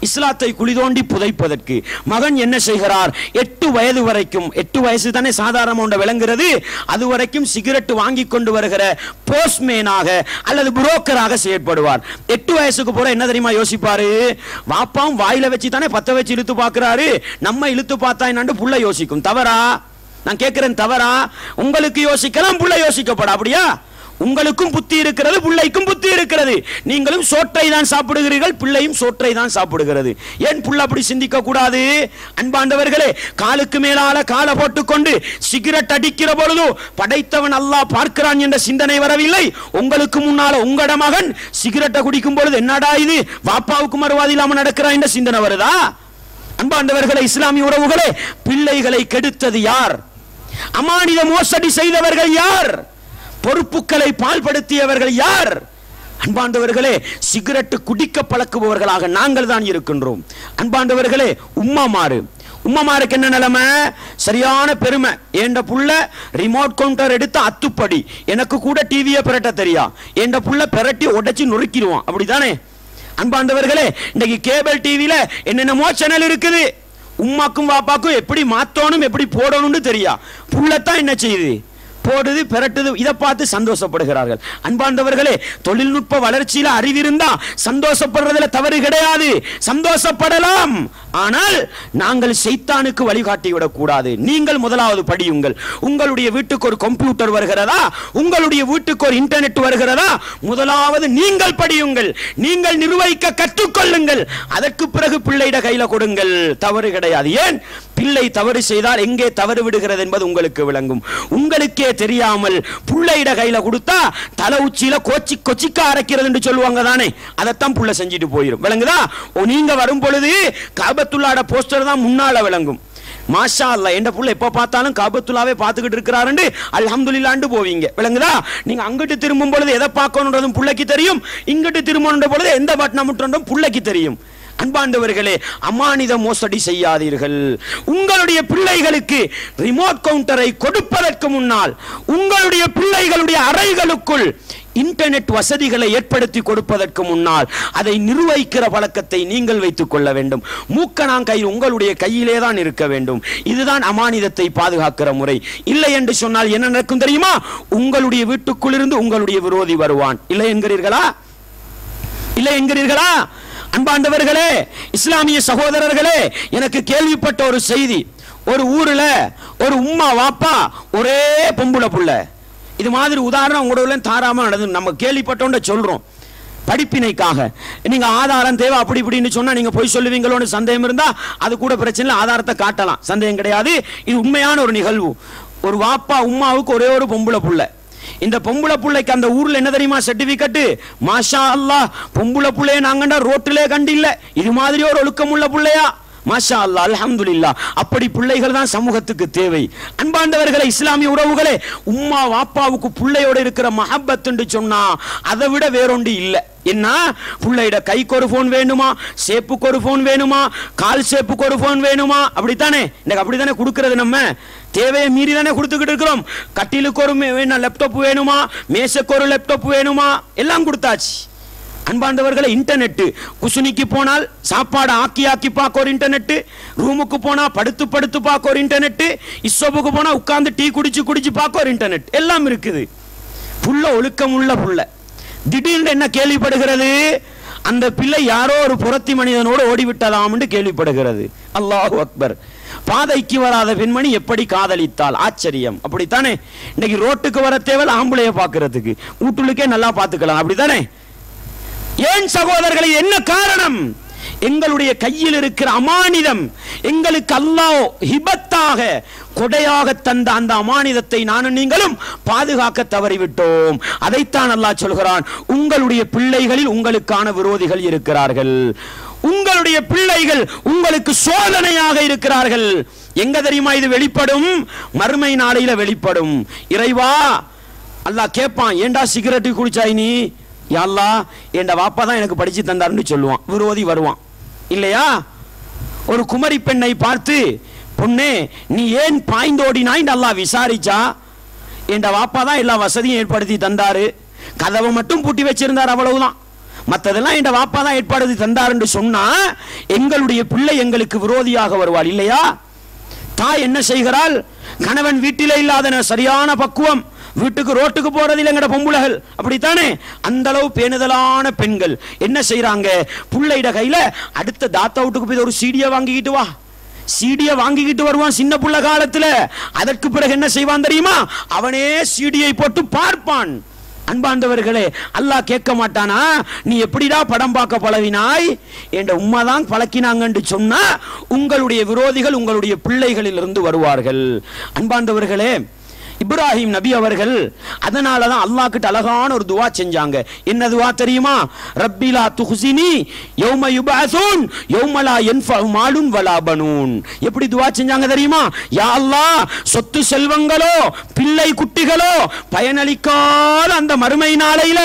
இஸ்லாத்தை குழி தோண்டி புதைப்பதற்கு. மகன் என்ன செய்கிறார்? எட்டு வயது வரைக்கும் எட்டு வயசு தானே சாதாரண ஒன்றை விளங்குறது? அது வரைக்கும் சிகரெட் வாங்கி கொண்டு வருகிற போஸ்ட்மேனாக அல்லது புரோக்கராக செயற்படுவார். எட்டு வயசுக்கு போற என்ன தெரியுமா யோசிப்பாரு? வாப்பாவும் வாயில வச்சு தானே பத்த வச்சு இழுத்து பார்க்கிறாரு. நம்ம இழுத்து பார்த்தா என்னன்னு புள்ள யோசிக்கும். தவறா? நான் கேட்கிறேன் தவறா? உங்களுக்கு யோசிக்கலாம் புள்ள யோசிக்கப்பட அப்படியா? உங்களுக்கும் புத்தி இருக்கிறது பிள்ளைக்கும் புத்தி இருக்கிறது. நீங்களும் சோற்றை தான் சாப்பிடுகிறீர்கள் பிள்ளையும் சோற்றை தான் சாப்பிடுகிறது. ஏன் புள்ள அப்படி சிந்திக்க கூடாது? அன்பாண்டவர்களே காலுக்கு மேலால காலை போட்டுக்கொண்டு சிகரெட் அடிக்கிற பொழுது படைத்தவன் அல்லாஹ் பார்க்கிறான் என்ற சிந்தனை வரவில்லை. உங்களுக்கு முன்னால உங்களோட மகன் சிகரெட்டை குடிக்கும் பொழுது என்னடா இது? வாப்பாவுக்கு மறுவாதி இல்லாம நடக்கிறான் என்ற சிந்தனை வருதா? அன்பாண்டவர்களே இஸ்லாமிய உறவுகளே பிள்ளைகளை கெடுத்தது யார்? அமானித மோசடி செய்தவர்கள் யார்? பொறுப்புகளை பால்படுத்தியவர்கள் யார்? அன்பாண்டவர்களே சிகரெட்டு குடிக்க பழக்குபவர்களாக நாங்கள் தான் இருக்கின்றோம். அன்பாண்டவர்களே உம்மா மாறு. உம்மமாருக்கு என்ன நிலைமை? சரியான பெருமை. என்ற புள்ள ரிமோட் கவுண்டர் எடுத்து அத்துப்படி. எனக்கு கூட டிவியை பிரட்ட தெரியா? என்ற புள்ள பிரட்டி உடைச்சி நொறுக்கிடுவான். அப்படிதானே அன்பாண்டவர்களே இன்னைக்கு கேபிள் டிவியில என்னென்னமோ சேனல் இருக்குது. உம்மாக்கும் வாப்பாக்கும் எப்படி மாற்றணும் எப்படி போடணும்னு தெரியா? புள்ளத்தான் என்ன செய்யுது? போடுது பெரட்டுது இதை பார்த்து சந்தோஷப்படுகிறார்கள். அன்பாண்டவர்களே தொழில்நுட்ப வளர்ச்சியில அறிவிருந்தா சந்தோஷப்படுறதுல தவறு கிடையாது. சந்தோஷப்படலாம். ஆனால் நாங்கள் சைத்தானுக்கு வழிகாட்டி விடக்கூடாது நீங்கள் முதலாவது படியுங்கள். உங்களுடைய வீட்டுக்கு ஒரு கம்ப்யூட்டர் வருகிறதா? உங்களுடைய வீட்டுக்கு ஒரு இன்டர்நெட் வருகிறதா? முதலாவது நீங்கள் படியுங்கள். நீங்கள் நிர்வகிக்க கற்றுக்கொள்ளுங்கள். அதற்கு பிறகு பிள்ளையிட கையில கொடுங்கள். தவறு கிடையாது. ஏன்? பிள்ளை தவறு செய்தால் எங்கே தவறு விடுகிறது என்பது உங்களுக்கு விளங்கும். உங்களுக்கே தெரியாமல் புள்ளையிட கையில கொடுத்தா தலை உச்சியில கொச்சி கொச்சிக்க அரைக்கிறது என்று சொல்லுவாங்க தானே. அதைத்தான் புள்ள செஞ்சுட்டு போயிடும் விளங்குதா? ஓ, நீங்க வரும் பொழுது காபத்துள்ளாட போஸ்டர் தான் முன்னால விளங்கும். மாஷா அல்ல என் புள்ள எப்ப பார்த்தாலும் காபத்துல்லாவே பார்த்துக்கிட்டு இருக்கிறாருண்டு அல்ஹம்துலில்லாண்டு போவீங்க. விளங்குதா? நீங்க அங்கிட்டு திரும்பும் பொழுது எதை பார்க்கணுன்றதும் புள்ளைக்கு தெரியும். இங்கிட்டு திரும்பணுன்ற பொழுது எந்த பட்டனை முட்டுன்றதும் புள்ளைக்கு தெரியும். அன்பாண்டவர்களே அமானித மோசடி செய்யாதீர்கள். உங்களுடைய பிள்ளைகளுக்கு ரிமோட் கவுண்டரை கொடுப்பதற்கு முன்னால் உங்களுடைய பிள்ளைகளுடைய அறைகளுக்குள் இன்டர்நெட் வசதிகளை ஏற்படுத்தி கொடுப்பதற்கு முன்னால் அதை நிர்வகிக்கிற பழக்கத்தை நீங்கள் வைத்துக் கொள்ள வேண்டும். மூக்கணாங்கயிறு உங்களுடைய கையிலே தான் இருக்க வேண்டும். இதுதான் அமானிதத்தை பாதுகாக்கிற முறை. இல்லை என்று சொன்னால் என்ன நடக்கும் தெரியுமா? உங்களுடைய வீட்டுக்குள்ளிருந்து உங்களுடைய விரோதி வருவான். இல்லை என்கிறீர்களா? இல்லை என்கிறீர்களா? அன்பாண்டவர்களே இஸ்லாமிய சகோதரர்களே எனக்கு கேள்விப்பட்ட ஒரு செய்தி. ஒரு ஊர்ல ஒரு உம்மா வாப்பா ஒரே பொம்புல புள்ள. இது மாதிரி உதாரணம் உங்களோட தாராம நடந்து நம்ம கேள்விப்பட்டோன்ற சொல்றோம். படிப்பினைக்காக. நீங்க ஆதாரம் தேவை அப்படி இப்படின்னு சொன்னா நீங்க போய் சொல்லுவீங்களோன்னு சந்தேகம் இருந்தா அது கூட பிரச்சனை இல்லை ஆதாரத்தை காட்டலாம். சந்தேகம் கிடையாது. இது உண்மையான ஒரு நிகழ்வு. ஒரு வாப்பா உம்மாவுக்கு ஒரே ஒரு பொம்புல புள்ள. இந்த பொம்பளை பிள்ளைக்கு அந்த ஊர்ல என்ன தெரியுமா சர்டிபிகேட் மாஷா அல்லாஹ் பொம்பளை பிள்ளைய நாங்கண்டா ரோட்டிலே கண்டில்ல. இது மாதிரி ஒரு ஒழுக்கமுள்ள புள்ளையா? மாஷா அல்லா அலமதுல்லா அப்படி பிள்ளைகள் தான் சமூகத்துக்கு தேவை. அன்பாண்டவர்களை இஸ்லாமிய உறவுகளே உம்மா வாப்பாவுக்கு பிள்ளையோட இருக்கிற மஹப்பத்துன்னு சொன்னா அதை விட வேறொண்டு இல்லை. என்ன? பிள்ளையிட கைக்கு ஒரு ஃபோன் வேணுமா? சேப்புக்கு ஒரு ஃபோன் வேணுமா? கால் சேப்புக்கு ஒரு ஃபோன் வேணுமா? அப்படித்தானே? இன்னைக்கு அப்படித்தானே கொடுக்கறது நம்ம? தேவையை மீறி தானே கொடுத்துக்கிட்டு இருக்கிறோம். கட்டிலுக்கு ஒரு லேப்டாப் வேணுமா? மேசைக்கு ஒரு லேப்டாப் வேணுமா? எல்லாம் கொடுத்தாச்சு. அன்பாண்டவர்களை இன்டர்நெட் குசுனிக்கு போனால் சாப்பாடு ஆக்கி ஆக்கி பார்க்க ஒரு இன்டர்நெட் ரூமுக்கு போனால் படுத்து படுத்து பார்க்க ஒரு இன்டர்நெட் இஸ்ஸோபுக்கு போனால் உட்காந்து டீ குடிச்சு குடிச்சு பார்க்க ஒரு இன்டர்நெட் எல்லாம் இருக்குது. புள்ள ஒழுக்கம் உள்ள புள்ள திடீர்னு என்ன கேள்விப்படுகிறது? அந்த பிள்ளை யாரோ ஒரு புறத்தி மனிதனோடு ஓடிவிட்டதாம்னு கேள்விப்படுகிறது. அல்லாஹு அக்பர். பாதைக்கு வராத பெண்மணி எப்படி காதலித்தால் ஆச்சரியம். அப்படித்தானே? இன்னைக்கு ரோட்டுக்கு வர தேவை ஆம்பளைய பார்க்கறதுக்கு. வீட்டுலுக்கே நல்லா பார்த்துக்கலாம். அப்படித்தானே? ஏன் சகோதரர்களை என்ன காரணம்? எங்களுடைய கையில் இருக்கிற அமானிதம் எங்களுக்கு அல்லாஹ் ஹிபத்தாக கொடையாக தந்த அந்த அமானிதத்தை நானும் நீங்களும் பாதுகாக்க தவறிவிட்டோம். அதைத்தான் அல்லாஹ் சொல்கிறான். உங்களுடைய பிள்ளைகளில் உங்களுக்கான விரோதிகள் இருக்கிறார்கள். உங்களுடைய பிள்ளைகள் உங்களுக்கு சோதனையாக இருக்கிறார்கள். எங்க தெரியுமா இது வெளிப்படும்? மறுமை நாளையில வெளிப்படும். இறைவா அல்லாஹ் கேட்பான் ஏண்டா சிகரெட்டு குடிச்சாய் நீ? யாழ்லா என் வாப்பா தான் எனக்கு படித்து தந்தாருன்னு சொல்லுவான். விரோதி வருவான். இல்லையா? ஒரு குமரி பெண்ணை பார்த்து பொண்ணே நீ ஏன் பாய்ந்தோடினாய்? நல்லா விசாரிச்சா என் வாப்பா தான் எல்லா வசதியும் ஏற்படுத்தி தந்தாரு. கதவை மட்டும் பூட்டி வச்சிருந்தார் அவ்வளவுதான். மற்றதெல்லாம் என் வாப்பா தான் ஏற்படுத்தி தந்தாருன்னு சொன்னா எங்களுடைய பிள்ளை எங்களுக்கு விரோதியாக வருவாள். இல்லையா? தாய் என்ன செய்கிறாள்? கணவன் வீட்டிலே இல்லாத சரியான பக்குவம். வீட்டுக்கு ரோட்டுக்கு போறது இல்லைங்கட பொம்புலகள் அப்படித்தானே? அந்த அளவு பேணுதலான பெண்கள். என்ன செய்யறாங்க புள்ளையிட கையில அடுத்த தாத்தா வீட்டுக்கு போய் ஒரு சீடியை வாங்கிக்கிட்டு வா. சீடியை வாங்கிக்கிட்டு வருவான் சின்ன புள்ள காலத்துல. அதற்கு பிறகு என்ன செய்வான் தெரியுமா? அவனே சீடியை போட்டு பார்ப்பான். அன்பாண்டவர்களே அல்லாஹ் கேட்க மாட்டானா? நீ எப்படிடா படம் பார்க்க பழவினாய் என்ற உம்மா பழக்கினாங்கன்னு சொன்னா உங்களுடைய விரோதிகள் உங்களுடைய பிள்ளைகளிலிருந்து வருவார்கள். அன்பாண்டவர்களே இப்ராஹிம் நபி அவர்கள் அதனால தான் அல்லாஹ் கிட்ட அழகான ஒரு துவா செஞ்சாங்க. என்ன துவா தெரியுமா? ரப்பிலா துஹ்சினி யௌம யுபாசூன் யௌமலா லா மாலுன் வலா பனூன். எப்படி துவா செஞ்சாங்க தெரியுமா? யா அல்லாஹ் சொத்து செல்வங்களோ பிள்ளை குட்டிகளோ பயனளிக்காத அந்த மறுமை நாளையில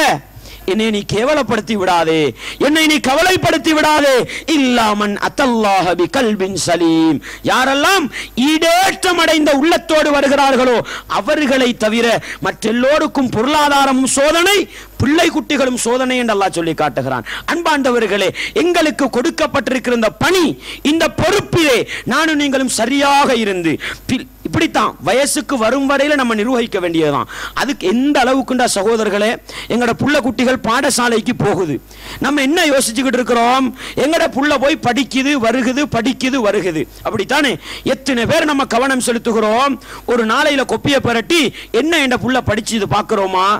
என்னை நீ கேவலப்படுத்தி விடாதே. என்னை நீ கவலைப்படுத்தி விடாதே. இல்லாமன் அத்தல்லாஹபி கல்வின் சலீம். யாரெல்லாம் ஈடேற்றம் அடைந்த உள்ளத்தோடு வருகிறார்களோ அவர்களை தவிர மற்றெல்லோருக்கும் பொருளாதாரமும் சோதனை பிள்ளை குட்டிகளும் சோதனை என்று அல்லாஹ் சொல்லி காட்டுகிறான். அன்பாண்டவர்களே எங்களுக்கு கொடுக்கப்பட்டிருக்கிற இந்த பணி இந்த பொறுப்பிலே நானும் நீங்களும் சரியாக இருந்து பி- இப்படித்தான் வயசுக்கு வரும் வரையில் நம்ம நிர்வகிக்க வேண்டியதுதான். அதுக்கு எந்த அளவுக்குண்டா சகோதரர்களே எங்கட புள்ள குட்டிகள் பாடசாலைக்கு போகுது. நம்ம என்ன யோசிச்சுக்கிட்டு இருக்கிறோம்? எங்கட புள்ள போய் படிக்குது வருகுது படிக்குது வருகுது. அப்படித்தானே? எத்தனை பேர் நம்ம கவனம் செலுத்துகிறோம்? ஒரு நாளையில கொப்பியை பரட்டி என்ன என்ற புள்ள படிச்சுது பார்க்குறோமா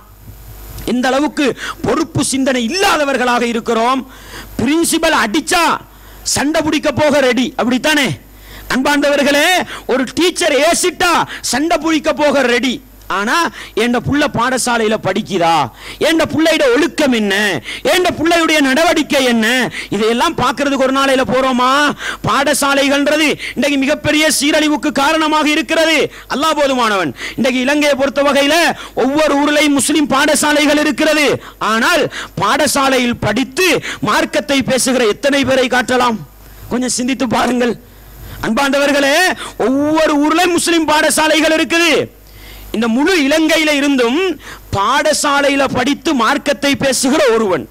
இந்த அளவுக்கு பொறுப்பு சிந்தனை இல்லாதவர்களாக இருக்கிறோம். பிரின்சிபல் அடிச்சா சண்டை பிடிக்க போக ரெடி அப்படித்தானே? அன்பாண்டவர்களே ஒரு டீச்சர் ஏசிட்டா சண்டை பிடிக்க போக ரெடி ஆனா என் புள்ள பாடசாலையில படிக்குதா? என் பிள்ளையோட ஒழுக்கம் என்ன? என் பிள்ளையுடைய நடவடிக்கை என்ன? இதையெல்லாம் பார்க்கறதுக்கு ஒரு நாளையில போறோமா? பாடசாலைகள்ன்றது இன்றைக்கு மிகப்பெரிய சீரழிவுக்கு காரணமாக இருக்கிறது. அல்லாஹ் போதுமானவன். இன்றைக்கு இலங்கையை பொறுத்த வகையில ஒவ்வொரு ஊர்லையும் முஸ்லிம் பாடசாலைகள் இருக்கிறது. ஆனால் பாடசாலையில் படித்து மார்க்கத்தை பேசுகிற எத்தனை பேரை காட்டலாம்? கொஞ்சம் சிந்தித்து பாருங்கள். அன்பாண்டவர்களே ஒவ்வொரு ஊர்ல முஸ்லிம் பாடசாலைகள் இருக்குது. இந்த முழு இலங்கையில இருந்தும் பாடசாலையில படித்து மார்க்கத்தை பேசுகிற ஒருவன்.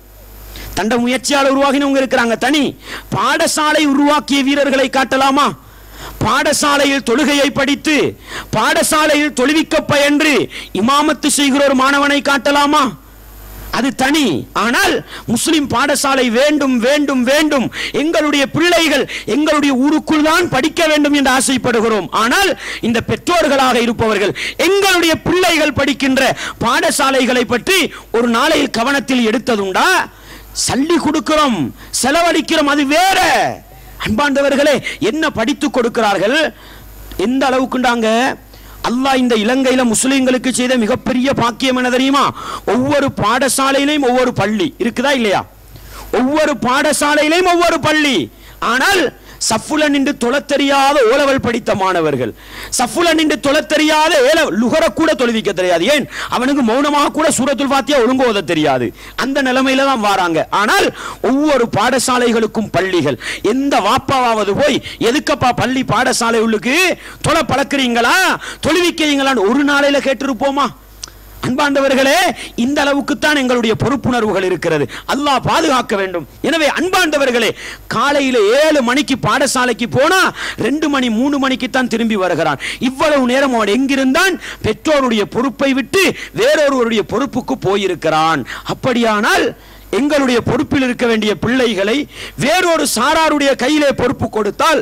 தண்ட முயற்சியால் உருவாகினவங்க இருக்கிறாங்க. தனி பாடசாலை உருவாக்கிய வீரர்களை காட்டலாமா? பாடசாலையில் தொழுகையை படித்து பாடசாலையில் தொழுவிக்க பயின்று இமாமத்து செய்கிற ஒரு மாணவனை காட்டலாமா? அது தனி. ஆனால் முஸ்லிம் பாடசாலை வேண்டும் வேண்டும் வேண்டும். எங்களுடைய பிள்ளைகள் எங்களுடைய ஊருக்குள் தான் படிக்க வேண்டும் என்று ஆசைப்படுகிறோம். ஆனால் இந்த பெற்றோர்களாக இருப்பவர்கள் எங்களுடைய பிள்ளைகள் படிக்கின்ற பாடசாலைகளை பற்றி ஒரு நாளையில் கவனத்தில் எடுத்ததுண்டா? சல்லி கொடுக்கிறோம் செலவழிக்கிறோம் அது வேற. அன்பாண்டவர்களே என்ன படித்துக் கொடுக்கிறார்கள்? எந்த அளவுக்குண்டாங்க? அல்லாஹ் இந்த இலங்கையில முஸ்லீம்களுக்கு செய்த மிகப்பெரிய பாக்கியம் என்ன தெரியுமா? ஒவ்வொரு பாடசாலையிலையும் ஒவ்வொரு பள்ளி. இருக்குதா இல்லையா? ஒவ்வொரு பாடசாலையிலையும் ஒவ்வொரு பள்ளி. ஆனால் சஃபுல நின்று தொழத் தெரியாத ஓலவல் படித்த மாணவர்கள். சஃபுல நின்று தொழத் தெரியாத ஏல லுகர கூட தொழுவிக்க தெரியாது. ஏன்? அவனுக்கு மௌனமாக கூட சூரத்துல் பாத்தியா ஒழுங்கு ஓத தெரியாது. அந்த நிலைமையில தான் வாராங்க. ஆனால் ஒவ்வொரு பாடசாலைகளுக்கும் பள்ளிகள். எந்த வாப்பாவாவது போய் எதுக்கப்பா பள்ளி பாடசாலை உள்ளுக்கு? தொலை பழக்கிறீங்களா தொழுவிக்கிறீங்களான்னு ஒரு நாளையில கேட்டிருப்போமா? அன்பாண்டவர்களே இந்த அளவுக்குத்தான் எங்களுடைய பொறுப்புணர்வுகள் இருக்கிறது. அல்லாஹ் பாதுகாக்க வேண்டும். எனவே அன்பாண்டவர்களே காலையில் ஏழு மணிக்கு பாடசாலைக்கு போனா ரெண்டு மணி மூணு மணிக்கு தான் திரும்பி வருகிறான். இவ்வளவு நேரம் அவன் எங்கிருந்தான்? பெற்றோருடைய பொறுப்பை விட்டு வேறொருவருடைய பொறுப்புக்கு போயிருக்கிறான். அப்படியானால் எங்களுடைய பொறுப்பில் இருக்க வேண்டிய பிள்ளைகளை வேறொரு சாராருடைய கையிலே பொறுப்பு கொடுத்தால்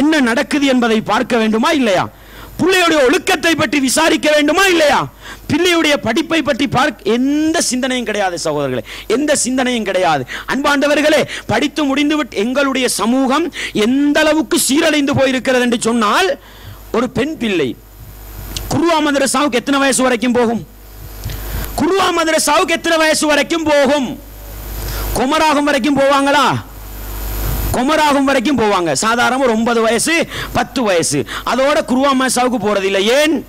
என்ன நடக்குது என்பதை பார்க்க வேண்டுமா இல்லையா? பிள்ளையுடைய ஒழுக்கத்தை பற்றி விசாரிக்க வேண்டுமா இல்லையா? பிள்ளையுடைய படிப்பை பற்றி பார்க்க எந்த சிந்தனையும் கிடையாது சகோதரர்களே. எந்த சிந்தனையும் கிடையாது. அன்பாண்டவர்களே படித்து முடிந்துவிட்டு எங்களுடைய சமூகம் எந்த அளவுக்கு சீரழிந்து போயிருக்கிறது என்று சொன்னால் ஒரு பெண் பிள்ளை குருவா மதரசாவுக்கு எத்தனை வயசு வரைக்கும் போகும்? குருவா மதரசாவுக்கு எத்தனை வயசு வரைக்கும் போகும்? குமராகும் வரைக்கும் போவாங்களா? குமராகும் வரைக்கும் போவாங்க. சாதாரண ஒரு ஒன்பது வயசு பத்து வயசு. அதோட குருவா மாசாவுக்கு போகிறதில்ல ஏன்?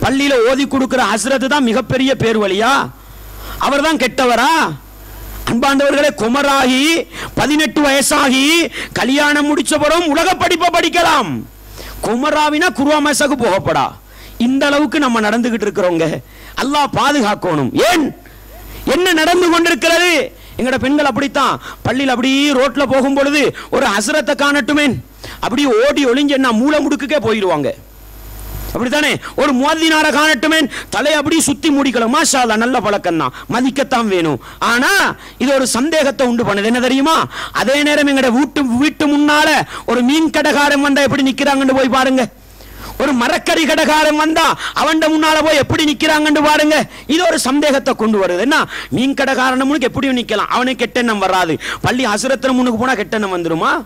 பள்ளியில் ஓதி கொடுக்குற ஹஸ்ரத் தான் மிகப்பெரிய பேர் வழியா அவர் தான் கெட்டவரா? அன்பாண்டவர்களே குமராகி பதினெட்டு வயசாகி கல்யாணம் முடிச்ச உலக படிப்பை படிக்கலாம். குமராவினா குருவா மாசாவுக்கு போகப்படா. இந்த அளவுக்கு நம்ம நடந்துகிட்டு இருக்கிறோங்க. அல்லாஹ் பாதுகாக்கணும். ஏன்? என்ன நடந்து கொண்டிருக்கிறது? எங்கட பெண்கள் அப்படித்தான். பள்ளியில் அப்படியே ரோட்ல போகும் பொழுது ஒரு அசுரத்தை காணட்டுமேன் அப்படியே ஓடி ஒளிஞ்சு என்ன மூளை முடுக்குக்கே போயிடுவாங்க அப்படித்தானே? ஒரு மோதினார காணட்டுமே. தலை அப்படியே சுத்தி மூடிக்கலாம் மாஷா நல்ல பழக்கம் தான் மதிக்கத்தான் வேணும். ஆனா இது ஒரு சந்தேகத்தை உண்டு பண்ணுது. என்ன தெரியுமா? அதே நேரம் எங்கட வீட்டு வீட்டு முன்னால ஒரு மீன் கடைக்காரன் வந்தா எப்படி நிக்கிறாங்கன்னு போய் பாருங்க. ஒரு மரக்கறி கடைக்காரன் வந்தா அவன் முன்னால போய் எப்படி நிக்கிறாங்கன்னு பாருங்க. இது ஒரு சந்தேகத்தை கொண்டு வருது. என்ன? மீன் கடைக்காரனுக்கு எப்படியும் நிக்கலாம். அவனுக்கு கெட்டெண்ணம் வராது. பள்ளி அசுரத்தின முன்னுக்கு போனா கெட்டெண்ணம் வந்துருமா?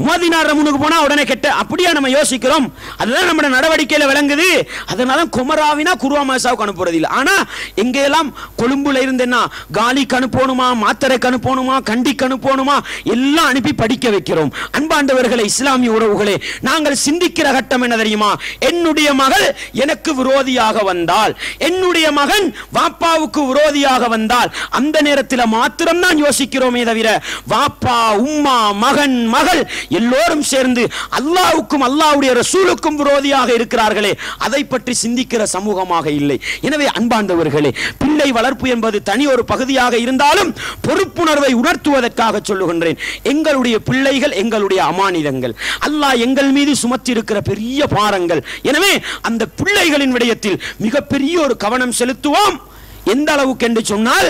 மோதினார் ரமுனுக்கு போனா உடனே கெட்ட. அப்படியா நம்ம யோசிக்கிறோம். அதுதான் நம்ம நடவடிக்கையில விளங்குது. அதனால குமராவினா குருவாமாசாவுக்கு அனுப்புறது இல்லை ஆனா எங்கெல்லாம் கொழும்புல இருந்தேன்னா காலிக்கு அனுப்பணுமா மாத்தரைக்கு அனுப்பணுமா கண்டிக்கு அனுப்பணுமா எல்லாம் அனுப்பி படிக்க வைக்கிறோம். அன்பாண்டவர்களை இஸ்லாமிய உறவுகளே நாங்கள் சிந்திக்கிற கட்டம் என்ன தெரியுமா? என்னுடைய மகள் எனக்கு விரோதியாக வந்தால் என்னுடைய மகன் வாப்பாவுக்கு விரோதியாக வந்தால் அந்த நேரத்தில் மாத்திரம்தான் யோசிக்கிறோமே தவிர வாப்பா உம்மா மகன் மகள் எல்லோரும் சேர்ந்து அல்லாவுக்கும் அல்லாவுடைய ரசூலுக்கும் விரோதியாக இருக்கிறார்களே அதை பற்றி சிந்திக்கிற சமூகமாக இல்லை. எனவே அன்பாண்டவர்களே பிள்ளை வளர்ப்பு என்பது தனி ஒரு பகுதியாக இருந்தாலும் பொறுப்புணர்வை உணர்த்துவதற்காக சொல்லுகின்றேன். எங்களுடைய பிள்ளைகள் எங்களுடைய அமானிதங்கள். அல்லாஹ் எங்கள் மீது சுமத்தியிருக்கிற பெரிய பாரங்கள். எனவே அந்த பிள்ளைகளின் விடயத்தில் மிகப்பெரிய ஒரு கவனம் செலுத்துவோம். எந்த அளவுக்கு என்று சொன்னால்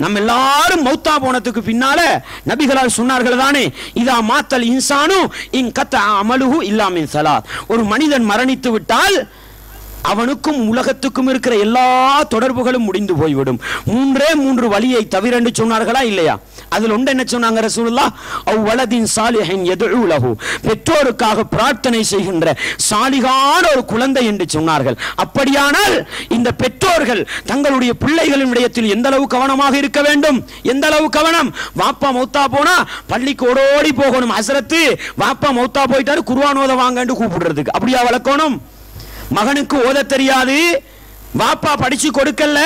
நம்ம எல்லாரும் மௌத்தா போனதுக்கு பின்னால நபிகளால் சொன்னார்கள் தானே இதா மாத்தல் இன்சானு இன் கத்த அமலுஹு இல்லாமின் சலாத். ஒரு மனிதன் மரணித்து விட்டால் அவனுக்கும் உலகத்துக்கும் இருக்கிற எல்லா தொடர்புகளும் முடிந்து போய்விடும். மூன்றே மூன்று வழியை தவிர என்று சொன்னார்களா இல்லையா? அதில் ஒன்று என்ன சொன்னாங்க ரசூலுல்லா அவ்வளதின் சாலிஹன் சாலிஹின் பெற்றோருக்காக பிரார்த்தனை செய்கின்ற சாலிகான ஒரு குழந்தை என்று சொன்னார்கள். அப்படியானால் இந்த பெற்றோர்கள் தங்களுடைய பிள்ளைகளின் விடயத்தில் எந்த அளவு கவனமாக இருக்க வேண்டும்? எந்த அளவு கவனம்? வாப்பா மௌத்தா போனா பள்ளிக்கு ஓடோடி போகணும். அசரத்து வாப்பா மௌத்தா போயிட்டாரு குர்ஆன் வாங்கன்னு கூப்பிடுறதுக்கு. அப்படியா வளர்க்கணும் மகனுக்கு ஓத தெரியாது. வாப்பா படிச்சு கொடுக்கல.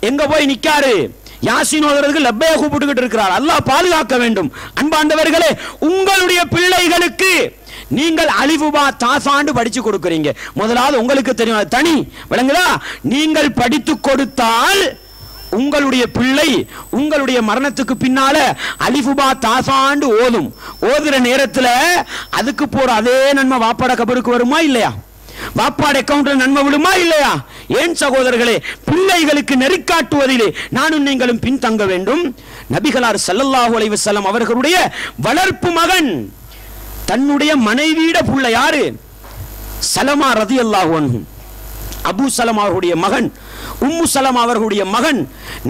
எங்க போய் நிக்காரு? யாசின் ஓதுறதுக்கு லப்பைய கூப்பிட்டுக்கிட்டு இருக்கிறார். அல்லாஹ் பாதுகாக்க வேண்டும். அன்பாண்டவர்களே உங்களுடைய பிள்ளைகளுக்கு நீங்கள் அழிவுபா தாசாண்டு படிச்சு கொடுக்குறீங்க. முதலாவது உங்களுக்கு தெரியும் தனி. விளங்குதா? நீங்கள் படித்து கொடுத்தால் உங்களுடைய பிள்ளை உங்களுடைய மரணத்துக்கு பின்னால அலிஃபுபா தாசாண்டு ஓதும். ஓதுற நேரத்துல அதுக்கு போற அதே நன்மை வாப்பாட கபருக்கு வருமா இல்லையா? பாப்பாடு அக்கவுண்ட்ல நன்மை விடுமா இல்லையா? ஏன் சகோதரர்களே பிள்ளைகளுக்கு நெறிக்காட்டுவதிலே நானும் நீங்களும் பின்தங்க வேண்டும். நபிகளார் சல்லல்லாஹு அலைஹி அவர்களுடைய வளர்ப்பு மகன் தன்னுடைய மனைவியிட புள்ள யாரு? சலமா ரதி அல்லாஹு அபு சலம் அவர்களுடைய மகன் உம்மு சலம் அவர்களுடைய மகன்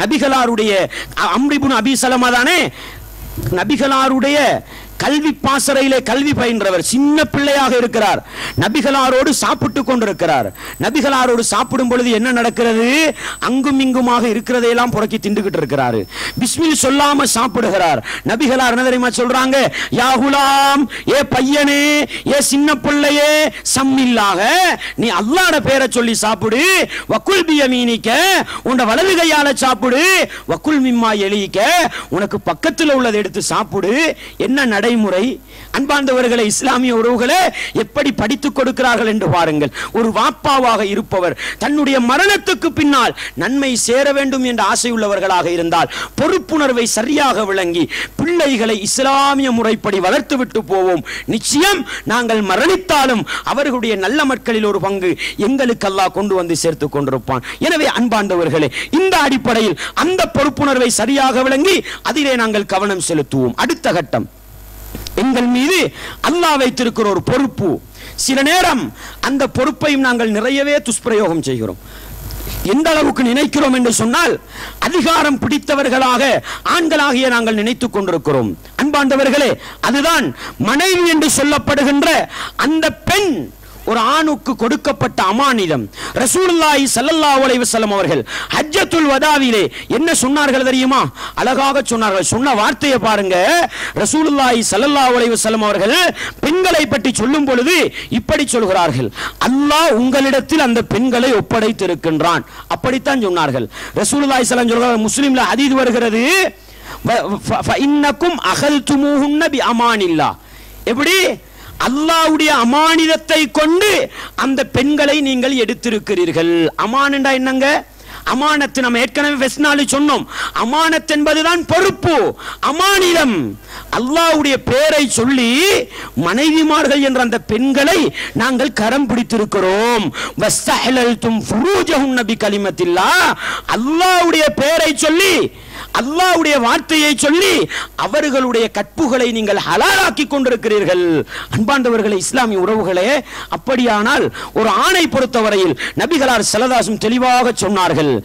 நபிகளாருடைய அம்ரிபுன் அபி சலமா தானே? நபிகளாருடைய கல்வி பாசறையிலே கல்வி பயின்றவர். சின்ன பிள்ளையாக இருக்கிறார். நபிகளாரோடு சாப்பிட்டு கொண்டிருக்கிறார். நபிகளாரோடு சாப்பிடும் பொழுது என்ன நடக்கிறது? அங்கும் இங்குமாக இருக்கிறதையெல்லாம் புறக்கி திண்டுகிட்டு இருக்கிறாரு. பிஸ்மில் சொல்லாம சாப்பிடுகிறார். நபிகளார் என்ன தெரியுமா சொல்றாங்க? யா குலாம் ஏ பையனே ஏ சின்ன பிள்ளையே சம்மில்லாக நீ அல்லாட பேரை சொல்லி சாப்பிடு. வக்குல் பியமீனிக்க உன் வலது கையால சாப்பிடு. வக்குல் மிம்மா எலிக்க உனக்கு பக்கத்தில் உள்ளதை எடுத்து சாப்பிடு. என்ன நட நடைமுறை அன்பார்ந்தவர்களை இஸ்லாமிய உறவுகளை எப்படி படித்துக் கொடுக்கிறார்கள் என்று பாருங்கள். ஒரு வாப்பாவாக இருப்பவர் தன்னுடைய மரணத்துக்கு பின்னால் நன்மை சேர வேண்டும் என்ற ஆசை உள்ளவர்களாக இருந்தால் பொறுப்புணர்வை சரியாக விளங்கி பிள்ளைகளை இஸ்லாமிய முறைப்படி வளர்த்து விட்டு போவோம். நிச்சயம் நாங்கள் மரணித்தாலும் அவர்களுடைய நல்ல மக்களில் ஒரு பங்கு எங்களுக்கு அல்லாஹ் கொண்டு வந்து சேர்த்து கொண்டிருப்பான். எனவே அன்பார்ந்தவர்களே இந்த அடிப்படையில் அந்த பொறுப்புணர்வை சரியாக விளங்கி அதிலே நாங்கள் கவனம் செலுத்துவோம். அடுத்த கட்டம். எங்கள் மீது அல்லாஹ் வைத்திருக்கிற ஒரு பொறுப்பு. சில நேரம் அந்த பொறுப்பையும் நாங்கள் நிறையவே துஷ்பிரயோகம் செய்கிறோம். எந்த அளவுக்கு நினைக்கிறோம் என்று சொன்னால் அதிகாரம் பிடித்தவர்களாக ஆண்களாகிய நாங்கள் நினைத்துக் கொண்டிருக்கிறோம். அன்பாண்டவர்களே அதுதான் மனைவி என்று சொல்லப்படுகின்ற அந்த பெண் ஒரு ஆணுக்கு கொடுக்கப்பட்ட அமானிதம். ரசூலுல்லாஹி ஸல்லல்லாஹு அலைஹி வஸல்லம் அவர்கள் ஹஜ்ஜத்துல் வதாவிலே என்ன சொன்னார்கள் தெரியுமா? அழகாக சொன்னார்கள். சொன்ன வார்த்தையை பாருங்க. ரசூலுல்லாஹி ஸல்லல்லாஹு அலைஹி வஸல்லம் அவர்கள் பெண்களை பற்றி சொல்லும் பொழுது இப்படி சொல்கிறார்கள். அல்லாஹ் உங்களிடத்தில் அந்த பெண்களை ஒப்படைத்திருக்கின்றான். அப்படித்தான் சொன்னார்கள். ரசூலுல்லாஹி ஸல்லல்லாஹு சொல்கிறார்கள் முஸ்லிம்ல ஹதீஸ் வருகிறது. இன்னக்கும் அகல்துமூஹுன்ன பி அமானில்லா. எப்படி? அல்லாவுடைய அமானிதத்தை கொண்டு அந்த பெண்களை நீங்கள் எடுத்திருக்கிறீர்கள். அமானண்டா என்னங்க? அமானத்து நம்ம ஏற்கனவே வெஸ்னாலி சொன்னோம். அமானத் என்பதுதான் பொறுப்பு அமானிதம். அல்லாஹ்வுடைய பேரை சொல்லி மனைவிமார்கள் என்ற அந்த பெண்களை நாங்கள் கரம் பிடித்திருக்கிறோம். வஸ்தஹலல்தும் ஃபுரூஜஹுன்ன பி கலிமத்தில்லா. அல்லாஹ்வுடைய பேரை சொல்லி அல்லாவுடைய வார்த்தையை சொல்லி அவர்களுடைய கற்புகளை நீங்கள் ஹலாலாக்கி கொண்டிருக்கிறீர்கள். அன்பாண்டவர்களை இஸ்லாமிய உறவுகளே அப்படியானால் ஒரு ஆணை பொறுத்தவரையில் நபிகளார் செலதாசும் தெளிவாக சொன்னார்கள்.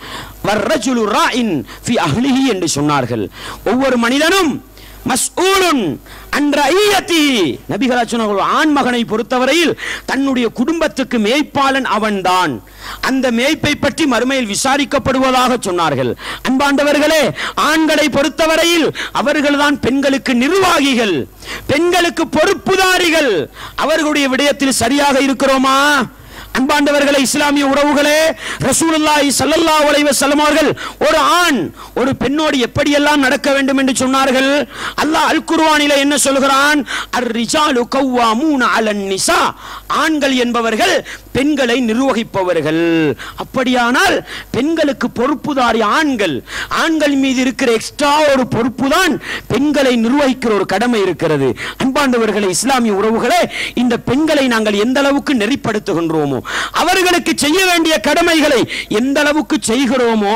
என்று சொன்னார்கள். ஒவ்வொரு மனிதனும் மஸ்ஊலுன் அன்ற ஐயத்தி நபிகளா ஆண் மகனை பொறுத்தவரையில் தன்னுடைய குடும்பத்துக்கு மேய்ப்பாளன் அவன்தான். அந்த மேய்ப்பை பற்றி மறுமையில் விசாரிக்கப்படுவதாக சொன்னார்கள். அன்பாண்டவர்களே ஆண்களை பொறுத்தவரையில் அவர்கள்தான் பெண்களுக்கு நிர்வாகிகள் பெண்களுக்கு பொறுப்புதாரிகள். அவர்களுடைய விடயத்தில் சரியாக இருக்கிறோமா? அன்பாண்டவர்களே இஸ்லாமிய உறவுகளே ரசூலுல்லாஹி ஸல்லல்லாஹு அலைஹி வஸல்லம் அவர்கள் ஒரு ஆண் ஒரு பெண்ணோடு எப்படியெல்லாம் நடக்க வேண்டும் என்று சொன்னார்கள்? அல்லாஹ் அல் குர்ஆனிலே என்ன சொல்கிறான்? அர் ரிஜாலு கவ்வாமூன அலன் நிசா. ஆண்கள் என்பவர்கள் பெண்களை நிர்வகிப்பவர்கள். அப்படியானால் பெண்களுக்கு பொறுப்புதாரி ஆண்கள். ஆண்கள் மீது இருக்கிற எக்ஸ்ட்ரா ஒரு பொறுப்பு தான் பெண்களை நிர்வகிக்கிற ஒரு கடமை இருக்கிறது. அன்பா இஸ்லாமிய உறவுகளே இந்த பெண்களை நாங்கள் எந்த அளவுக்கு நெறிப்படுத்துகின்றோமோ அவர்களுக்கு செய்ய வேண்டிய கடமைகளை எந்த அளவுக்கு செய்கிறோமோ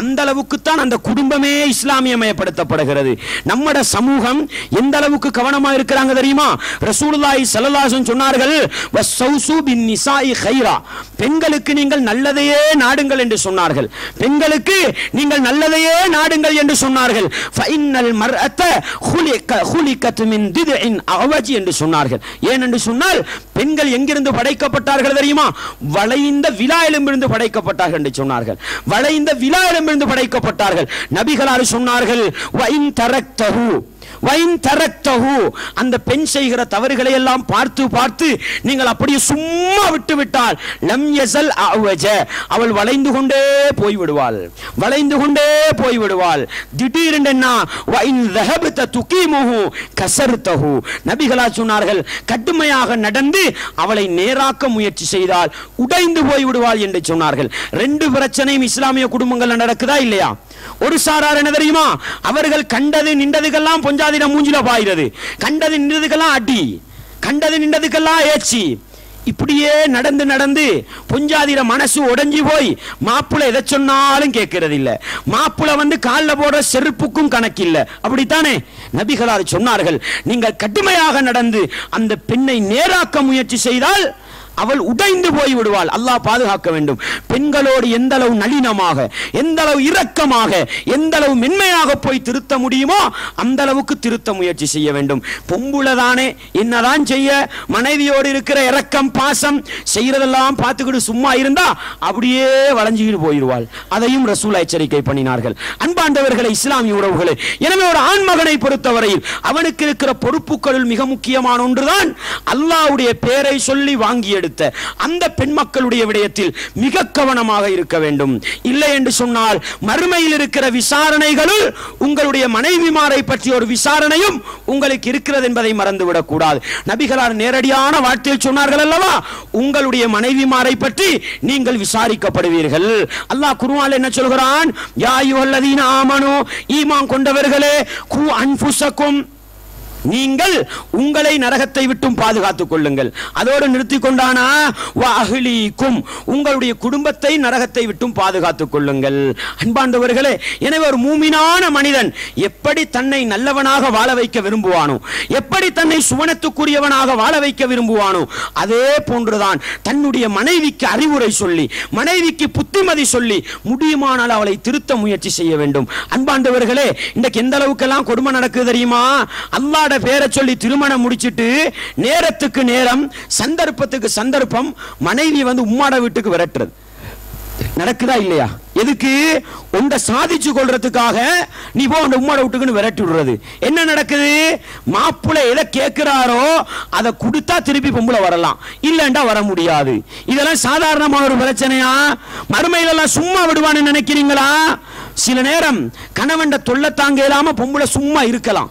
அந்த அளவுக்கு தான் அந்த குடும்பமே இஸ்லாமியமயப்படுத்தப்படுகிறது. நம்மட சமூகம் எந்த அளவுக்கு கவனமா இருக்கிறாங்க தெரியுமா? ரசூலுல்லாஹி ஸல்லல்லாஹு அலைஹி சொன்னார்கள் வஸ்ஸௌசு பின் நிசாஇ கைரா. பெண்களுக்கு நீங்கள் நல்லதையே நாடுங்கள் என்று சொன்னார்கள். பெண்களுக்கு நீங்கள் நல்லதையே நாடுங்கள் என்று சொன்னார்கள். ஃபைனல் மர்அத்த ஹுலிக ஹுலிகத் மின் திதின் அவஜி என்று சொன்னார்கள். ஏன் என்று சொன்னால் பெண்கள் எங்கிருந்து படைக்கப்பட்டார்கள் தெரியுமா? வளைந்த விழா எலும்பிருந்து படைக்கப்பட்டார்கள் என்று சொன்னார்கள். வளைந்த விழா எலும்பிருந்து படைக்கப்பட்டார்கள். நபிகளார் சொன்னார்கள் வைன் வைன் தரக்தஹு அந்த பெண் செய்கிற தவறுகளை எல்லாம் பார்த்து பார்த்து நீங்கள் அப்படியே சும்மா விட்டு விட்டால் லம் யஸல் அஅவஜ. அவள் வளைந்து கொண்டே போய்விடுவாள். வளைந்து கொண்டே போய் விடுவாள் திடீரென்னா வைன் தஹபத துகீமுஹு கசர்தஹு. நபிகளா சொன்னார்கள் கடுமையாக நடந்து அவளை நேராக்க முயற்சி செய்தால் உடைந்து போய் விடுவாள் என்று சொன்னார்கள். ரெண்டு பிரச்சனையும் இஸ்லாமிய குடும்பங்கள் நடக்குதா இல்லையா? ஒரு சாரார் என்ன தெரியுமா? அவர்கள் கண்டது நின்றதுக்கெல்லாம் பொஞ்சாதிடம் மூஞ்சில பாயிறது கண்டது நின்றதுக்கெல்லாம் அடி. கண்டது நின்றதுக்கெல்லாம் ஏச்சி. இப்படியே நடந்து நடந்து பொஞ்சாதிர மனசு உடைஞ்சு போய் மாப்பிள்ளை எதை சொன்னாலும் கேட்கறது இல்ல மாப்பிள்ளை வந்து காலில் போடுற செருப்புக்கும் கணக்கில்லை. அப்படித்தானே? நபிகளார் சொன்னார்கள் நீங்கள் கடுமையாக நடந்து அந்த பெண்ணை நேராக்க முயற்சி செய்தால் அவள் உடைந்து போய் விடுவாள் அல்லாஹ் பாதுகாக்க வேண்டும். பெண்களோடு எந்த அளவு நளினமாக எந்த அளவு இரக்கமாக எந்த அளவு மென்மையாக போய் திருத்த முடியுமோ அந்த அளவுக்கு திருத்த முயற்சி செய்ய வேண்டும். பொம்புல தானே என்னதான் செய்ய? மனைவியோடு இருக்கிற இரக்கம் பாசம் செய்யறதெல்லாம் பார்த்துக்கிட்டு சும்மா இருந்தா அப்படியே வளைஞ்சுக்கிட்டு போயிடுவாள் அதையும் ரசூலா எச்சரிக்கை பண்ணினார்கள். அன்பாண்டவர்களை இஸ்லாமிய உறவுகளே எனவே ஒரு ஆண்மகனை பொறுத்தவரையில் அவனுக்கு இருக்கிற பொறுப்புகளில் மிக முக்கியமான ஒன்றுதான் அல்லாஹ்வுடைய பேரை சொல்லி வாங்கிய தேர்ந்தெடுத்த அந்த பெண் மக்களுடைய விடயத்தில் மிக கவனமாக இருக்க வேண்டும். இல்லை என்று சொன்னால் மறுமையில் இருக்கிற விசாரணைகளுள் உங்களுடைய மனைவிமாரை பற்றிய ஒரு விசாரணையும் உங்களுக்கு இருக்கிறது என்பதை மறந்துவிடக் கூடாது. நபிகளார் நேரடியான வார்த்தையில் சொன்னார்கள் அல்லவா? உங்களுடைய மனைவிமாரை பற்றி நீங்கள் விசாரிக்கப்படுவீர்கள். அல்லாஹ் குருவால் என்ன சொல்கிறான்? யா அய்யுஹல்லதீன ஆமனு ஈமான் கொண்டவர்களே கு அன்புசக்கும் நீங்கள் உங்களை நரகத்தை விட்டும் பாதுகாத்துக் கொள்ளுங்கள். அதோடு நிறுத்தி கொண்டானா அகிலீக்கும் உங்களுடைய குடும்பத்தை நரகத்தை விட்டும் பாதுகாத்துக் கொள்ளுங்கள். அன்பாண்டவர்களே எனவே ஒரு மூமினான மனிதன் எப்படி தன்னை நல்லவனாக வாழ வைக்க விரும்புவானோ எப்படி தன்னை சுவனத்துக்குரியவனாக வாழ வைக்க விரும்புவானோ அதே போன்றுதான் தன்னுடைய மனைவிக்கு அறிவுரை சொல்லி மனைவிக்கு புத்திமதி சொல்லி முடியுமானால் அவளை திருத்த முயற்சி செய்ய வேண்டும். அன்பாண்டவர்களே இன்றைக்கு எந்த அளவுக்கெல்லாம் கொடுமை நடக்குது தெரியுமா? அல்லாட பேரை சொல்லி திருமணம் முடிச்சிட்டு நேரத்துக்கு நேரம் சந்தர்ப்பத்துக்கு சந்தர்ப்பம் மனைவி வந்து உம்மாட வீட்டுக்கு விரட்டுறது. நடக்குதா இல்லையா? எதுக்கு? உண்ட சாதிச்சு கொள்றதுக்காக நீ போ உண்ட உம்மாட வீட்டுக்குன்னு விரட்டி விடுறது. என்ன நடக்குது? மாப்பிள்ளை எதை கேட்கிறாரோ அதை கொடுத்தா திருப்பி பொம்பளை வரலாம். இல்லைண்டா வர முடியாது. இதெல்லாம் சாதாரணமான ஒரு பிரச்சனையா? மறுமையில எல்லாம் சும்மா விடுவான்னு நினைக்கிறீங்களா? சில நேரம் கணவன் தொல்லை தாங்க இல்லாம பொம்பளை சும்மா இருக்கலாம்.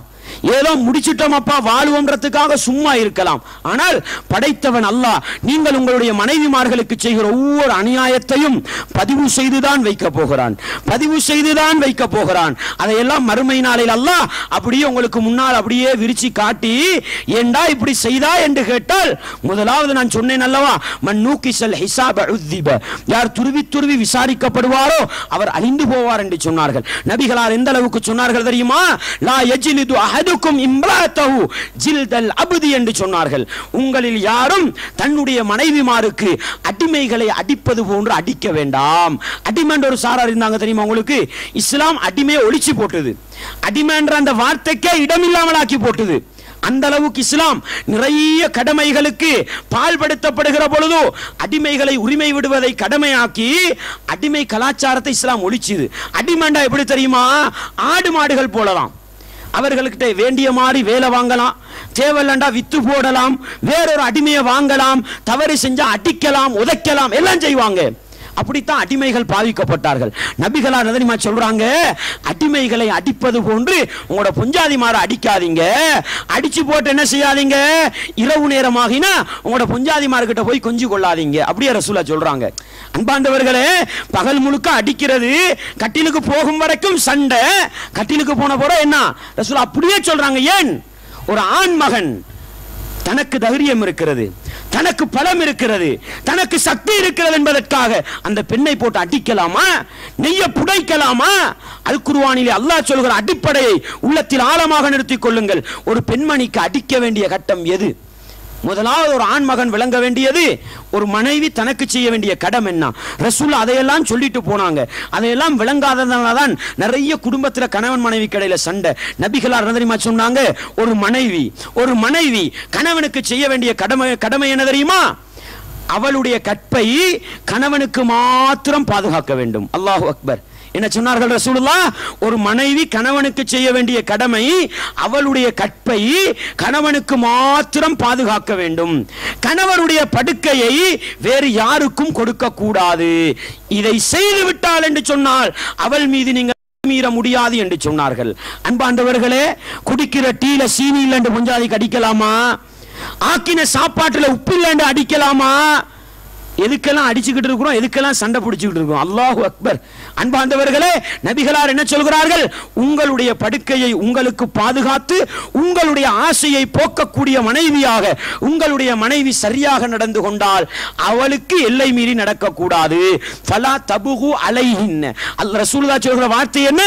ஏதோ முடிச்சிட்டோம் அப்பா வாழ்வோம்ன்றதுக்காக சும்மா இருக்கலாம். ஆனால் படைத்தவன் அல்லாஹ் நீங்கள் உங்களுடைய மனைவிமார்களுக்கு செய்கிற ஒவ்வொரு அநியாயத்தையும் பதிவு செய்துதான் வைக்க போகிறான். பதிவு செய்துதான் வைக்க போகிறான். அதையெல்லாம் மறுமை நாளில் அல்லாஹ் அப்படியே உங்களுக்கு முன்னால் அப்படியே விரிச்சு காட்டி ஏண்டா இப்படி செய்தா? என்று கேட்டால் முதலாவது நான் சொன்னேன் அல்லவா மன் நூக்கிசல் ஹிசாப யார் துருவி துருவி விசாரிக்கப்படுவாரோ அவர் அழிந்து போவார் என்று சொன்னார்கள். நபிகளார் எந்த அளவுக்கு சொன்னார்கள் தெரியுமா? லா யஜ்லிது அஹதுக்கும் இம்ராத்தஹு ஜில்தல் அபுதி என்று சொன்னார்கள். உங்களில் யாரும் தன்னுடைய மனைவிமாருக்கு அடிமைகளை அடிப்பது போன்று அடிக்க வேண்டாம். அடிமைன்ற ஒரு சாரார் இருந்தாங்க தெரியுமா உங்களுக்கு? இஸ்லாம் அடிமையை ஒழிச்சு போட்டது. அடிமைன்ற அந்த வார்த்தைக்கே இடமில்லாமல் ஆக்கி போட்டது. அந்த அளவுக்கு இஸ்லாம் நிறைய கடமைகளுக்கு பால்படுத்தப்படுகிற பொழுது அடிமைகளை உரிமை விடுவதை கடமையாக்கி அடிமை கலாச்சாரத்தை இஸ்லாம் ஒழிச்சுது. அடிமண்டா எப்படி தெரியுமா? ஆடு மாடுகள் போலலாம் அவர்கள்கிட்ட வேண்டிய மாதிரி வேலை வாங்கலாம். தேவையில்லண்டா வித்து போடலாம். வேறொரு அடிமையை வாங்கலாம். தவறு செஞ்சா அடிக்கலாம் உதைக்கலாம். எல்லாம் செய்வாங்க. அப்படித்தான் அடிமைகள் பாவிக்கப்பட்டார்கள். நபிகளா நதனிமா சொல்றாங்க? அடிமைகளை அடிப்பது போன்று உங்களோட புஞ்சாதிமாரை அடிக்காதீங்க. அடிச்சு போட்டு என்ன செய்யாதீங்க? இரவு நேரமாகினா உங்களோட புஞ்சாதிமார்கிட்ட போய் கொஞ்சி கொள்ளாதீங்க. அப்படியே ரசூலா சொல்றாங்க. அன்பாண்டவர்களே பகல் முழுக்க அடிக்கிறது கட்டிலுக்கு போகும் வரைக்கும் சண்டை. கட்டிலுக்கு போன போற என்ன? ரசூலா அப்படியே சொல்றாங்க ஏன்? ஒரு ஆண் மகன் தனக்கு தைரியம் இருக்கிறது தனக்கு பலம் இருக்கிறது தனக்கு சக்தி இருக்கிறது என்பதற்காக அந்த பெண்ணை போட்டு அடிக்கலாமா? நெய்ய புடைக்கலாமா? அல் குருவானிலே அல்லாஹ் சொல்கிற அடிப்படையை உள்ளத்தில் ஆழமாக நிறுத்திக் கொள்ளுங்கள். ஒரு பெண்மணிக்கு அடிக்க வேண்டிய கட்டம் எது? முதலாவது ஒரு ஆண் மகன் விளங்க வேண்டியது ஒரு மனைவி தனக்கு செய்ய வேண்டிய கடம் என்ன? ரசூல் அதையெல்லாம் சொல்லிட்டு போனாங்க. அதையெல்லாம் விளங்காததுனால தான் நிறைய குடும்பத்தில் கணவன் மனைவி கடையில் சண்டை. நபிகளார் தெரியுமா சொன்னாங்க? ஒரு மனைவி ஒரு மனைவி கணவனுக்கு செய்ய வேண்டிய கடமை கடமை என்ன தெரியுமா? அவளுடைய கற்பை கணவனுக்கு மாத்திரம் பாதுகாக்க வேண்டும். அல்லாஹு அக்பர். என்ன சொன்னார்கள் ரசூலுல்லா ஒரு மனைவி கணவனுக்கு செய்ய வேண்டிய கடமை அவளுடைய கற்பை கணவனுக்கு மாத்திரம் பாதுகாக்க வேண்டும். கணவனுடைய படுக்கையை வேறு யாருக்கும் கொடுக்க கூடாது. இதை செய்து விட்டாள் என்று சொன்னால் அவள் மீது நீங்கள் மீற முடியாது என்று சொன்னார்கள். அன்பாண்டவர்களே குடிக்கிற டீல சீனி இல்லை என்று அடிக்கலாமா ஆக்கின சாப்பாட்டுல உப்பு இல்லை என்று அடிக்கலாமா? எதுக்கெல்லாம் அடிச்சுக்கிட்டு இருக்கிறோம் எதுக்கெல்லாம் சண்டை பிடிச்சிக்கிட்டு இருக்கோம்? அல்லாஹு அக்பர். அன்பாந்தவர்களே நபிகளார் என்ன சொல்கிறார்கள்? உங்களுடைய படுக்கையை உங்களுக்கு பாதுகாத்து உங்களுடைய ஆசையை போக்கக்கூடிய மனைவியாக உங்களுடைய மனைவி சரியாக நடந்து கொண்டால் அவளுக்கு எல்லை மீறி நடக்கக்கூடாது. ஃபலா தபுகு அலைஹின். அல் ரசூலுல்லாஹ் சொல்கிற வார்த்தை என்ன?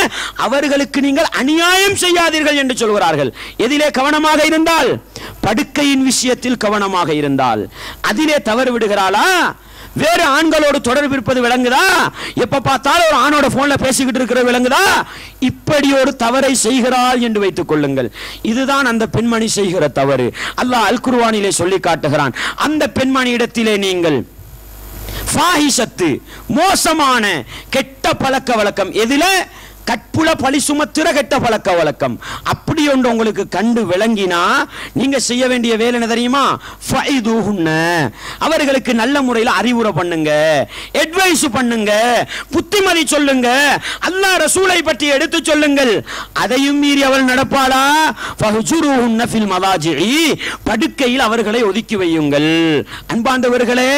அவர்களுக்கு நீங்கள் அநியாயம் செய்யாதீர்கள் என்று சொல்கிறார்கள். எதிலே கவனமாக இருந்தால் படுக்கையின் விஷயத்தில் கவனமாக இருந்தால் அதிலே தவறு விடுகிறாளா? வேறு ஆண்களோடு தொடர்பு இருப்பது விளங்குதா? எப்ப பார்த்தாலும் ஒரு ஆணோட போன்ல பேசிக்கிட்டு இருக்கிற விளங்குதா? இப்படி ஒரு தவறை செய்கிறாள் என்று வைத்துக் கொள்ளுங்கள். இதுதான் அந்த பெண்மணி செய்கிற தவறு. அல்லாஹ் அல் குருவானிலே சொல்லி காட்டுகிறான். அந்த பெண்மணி இடத்திலே நீங்கள் ஃபாஹிஷத்து மோசமான கெட்ட பழக்க வழக்கம் எதில்? கற்புல பழி சுமத்துற கெட்ட பழக்க வழக்கம். அப்படி ஒன்று உங்களுக்கு கண்டு விளங்கினா நீங்க செய்ய வேண்டிய வேலை என்ன தெரியுமா? அவர்களுக்கு நல்ல முறையில் அறிவுரை பண்ணுங்க. அட்வைஸ் பண்ணுங்க. புத்திமதி சொல்லுங்க. அல்லாஹ் ரசூலை பற்றி எடுத்து சொல்லுங்கள். அதையும் மீறி அவள் நடப்பாளா? ஃபஹ்ஜுருஹுன்ன ஃபில் மலாஜி படுக்கையில் அவர்களை ஒதுக்கி வையுங்கள். அன்பாண்டவர்களே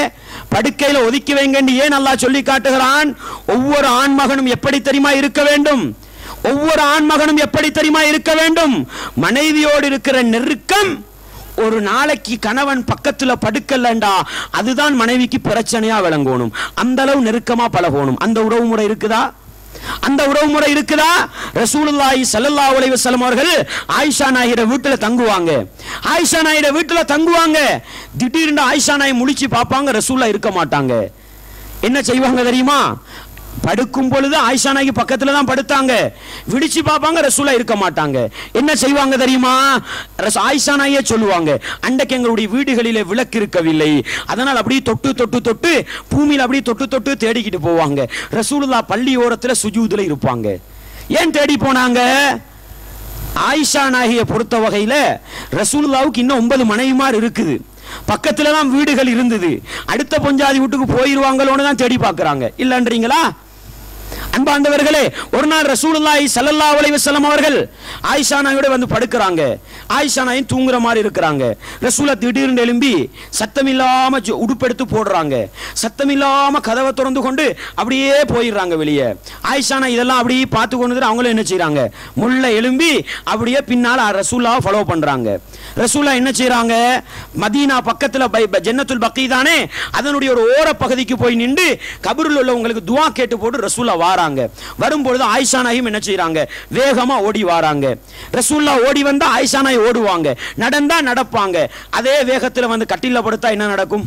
படுக்கையில் ஒதுக்கி வைங்கன்னு ஏன் அல்லாஹ் சொல்லி காட்டுகிறான்? ஒவ்வொரு ஆண்மகனும் எப்படி தெரியுமா இருக்க வேண்டும்? ஒவ்வொரு ஆண்மகனும் எப்படி தெரியுமா இருக்க வேண்டும்? மனைவியோடு இருக்கிற நெருக்கம் ஒரு நாளைக்கு கணவன் பக்கத்துல படுக்கலண்டா அதுதான் மனைவிக்கு பிரச்சனையா விளங்கணும். அந்த அளவு நெருக்கமா பழகணும். அந்த உறவு முறை இருக்குதா? அந்த உறவு முறை இருக்குதா? ரசூலுல்லாஹி ஸல்லல்லாஹு அலைஹி வஸல்லம் அவர்கள் ஆயிஷா நாயிட வீட்டுல தங்குவாங்க. ஆயிஷா நாயிட வீட்டுல தங்குவாங்க. திடீர்னு ஆயிஷா நாய் முழிச்சு பார்ப்பாங்க ரசூலா இருக்க மாட்டாங்க. என்ன செய்வாங்க தெரியுமா? படுக்கும் பொழுது ஆயிஷா நாயகி பக்கத்தில் தான் படுத்தாங்க. விடிச்சு பார்ப்பாங்க ரசூலா இருக்க மாட்டாங்க. என்ன செய்வாங்க தெரியுமா? ரச- ஆயிஷா நாயே சொல்லுவாங்க அண்டைக்கு எங்களுடைய வீடுகளிலே விளக்கு இருக்கவில்லை. அதனால் அப்படியே தொட்டு தொட்டு தொட்டு பூமியில் அப்படியே தொட்டு தொட்டு தேடிக்கிட்டு போவாங்க. ரசூலுல்லா பள்ளி ஓரத்தில் சுஜூதில் இருப்பாங்க. ஏன் தேடி போனாங்க? ஆயிஷா நாயகியை பொறுத்த வகையில் ரசூலுல்லாவுக்கு இன்னும் ஒன்பது மனைவிமார் இருக்குது. பக்கத்துல தான் வீடுகள் இருந்தது. அடுத்த பொஞ்சாதி வீட்டுக்கு போயிருவாங்களோன்னு தான் தேடி பார்க்குறாங்க. இல்லைன்றீங்களா? அன்பாண்டவர்களே ஒரு நாள் ரசூலுல்லாஹி ஸல்லல்லாஹு அலைஹி வஸல்லம் அவர்கள் ஆயிஷா நாயோட வந்து படுக்கறாங்க. ஆயிஷா நாயும் தூங்குற மாதிரி இருக்கிறாங்க. ரசூலா திடீர்னு எழும்பி சத்தம் இல்லாம உடுப்பெடுத்து போடுறாங்க. சத்தம் இல்லாம கதவை திறந்து கொண்டு அப்படியே போயிடுறாங்க வெளியே. ஆயிஷா நாய் இதெல்லாம் அப்படியே பார்த்து கொண்டு அவங்களும் என்ன செய்யறாங்க முள்ள எழும்பி அப்படியே பின்னால் ரசூலாவை ஃபாலோ பண்றாங்க. ரசூலா என்ன செய்யறாங்க மதீனா பக்கத்துல பை- ப- ஜன்னத்துல் பக்கி தானே? அதனுடைய ஒரு ஓர பகுதிக்கு போய் நின்று கபரில் உள்ளவங்களுக்கு துவா கேட்டு போட்டு ரசூலா வாராங்க. வரும்பொழுது ஆயிஷா நாயும் என்ன செய்யறாங்க வேகமா ஓடி வாராங்க. ரசூல்லா ஓடி வந்தா ஆயிஷா நாய் ஓடுவாங்க. நடந்தா நடப்பாங்க. அதே வேகத்துல வந்து கட்டில படுத்தா என்ன நடக்கும்?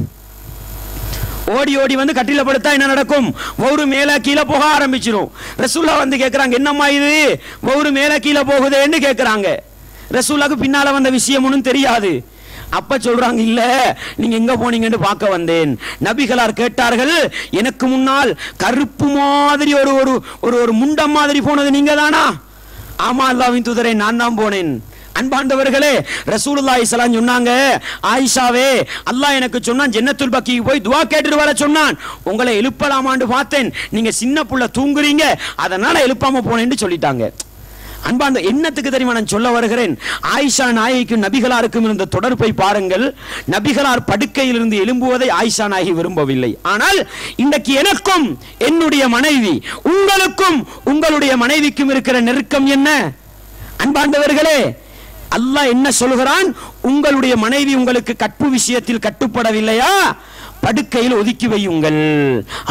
ஓடி ஓடி வந்து கட்டில படுத்தா என்ன நடக்கும்? ஒரு மேல கீழே போக ஆரம்பிச்சிடும் ரசூல்லா வந்து கேக்குறாங்க என்னம்மா இது? ஒரு மேல கீழே போகுதேன்னு கேக்குறாங்க. ரசூல்லாக்கு பின்னால வந்த விஷயம் ஒன்றும் தெரியாது. அப்ப சொல்றாங்க இல்ல நீங்க எங்க போனீங்கன்னு பார்க்க வந்தேன். நபிகளார் கேட்டார்கள் எனக்கு முன்னால் கருப்பு மாதிரி ஒரு ஒரு ஒரு ஒரு முண்டம் மாதிரி போனது நீங்க தானா ஆமா அல்லாவின் தூதரை நான் தான் போனேன். அன்பாண்டவர்களே ரசூலுல்லா இஸ்லாம் சொன்னாங்க ஆயிஷாவே அல்லாஹ் எனக்கு சொன்னான் ஜென்னத்துல் பக்கிக்கு போய் துவா கேட்டுட்டு வர சொன்னான். உங்களை எழுப்பலாமான்னு பார்த்தேன். நீங்க சின்ன புள்ள தூங்குறீங்க அதனால எழுப்பாம போனேன்னு சொல்லிட்டாங்க. அன்பார்ந்த எண்ணத்துக்கு தெரியுமா நான் சொல்ல வருகிறேன்? ஆயிஷா நாயகிக்கும் நபிகளாருக்கும் இருந்த தொடர்பை பாருங்கள். நபிகளார் படுக்கையிலிருந்து எழும்புவதை ஆயிஷா நாயகி விரும்பவில்லை. ஆனால் இன்றைக்கு எனக்கும் என்னுடைய மனைவி உங்களுக்கும் உங்களுடைய மனைவிக்கும் இருக்கிற நெருக்கம் என்ன? அன்பார்ந்தவர்களே அல்லாஹ் என்ன சொல்கிறான்? உங்களுடைய மனைவி உங்களுக்கு கற்பு விஷயத்தில் கட்டுப்படவில்லையா? படுக்கையில் ஒதுக்கி வையுங்கள்.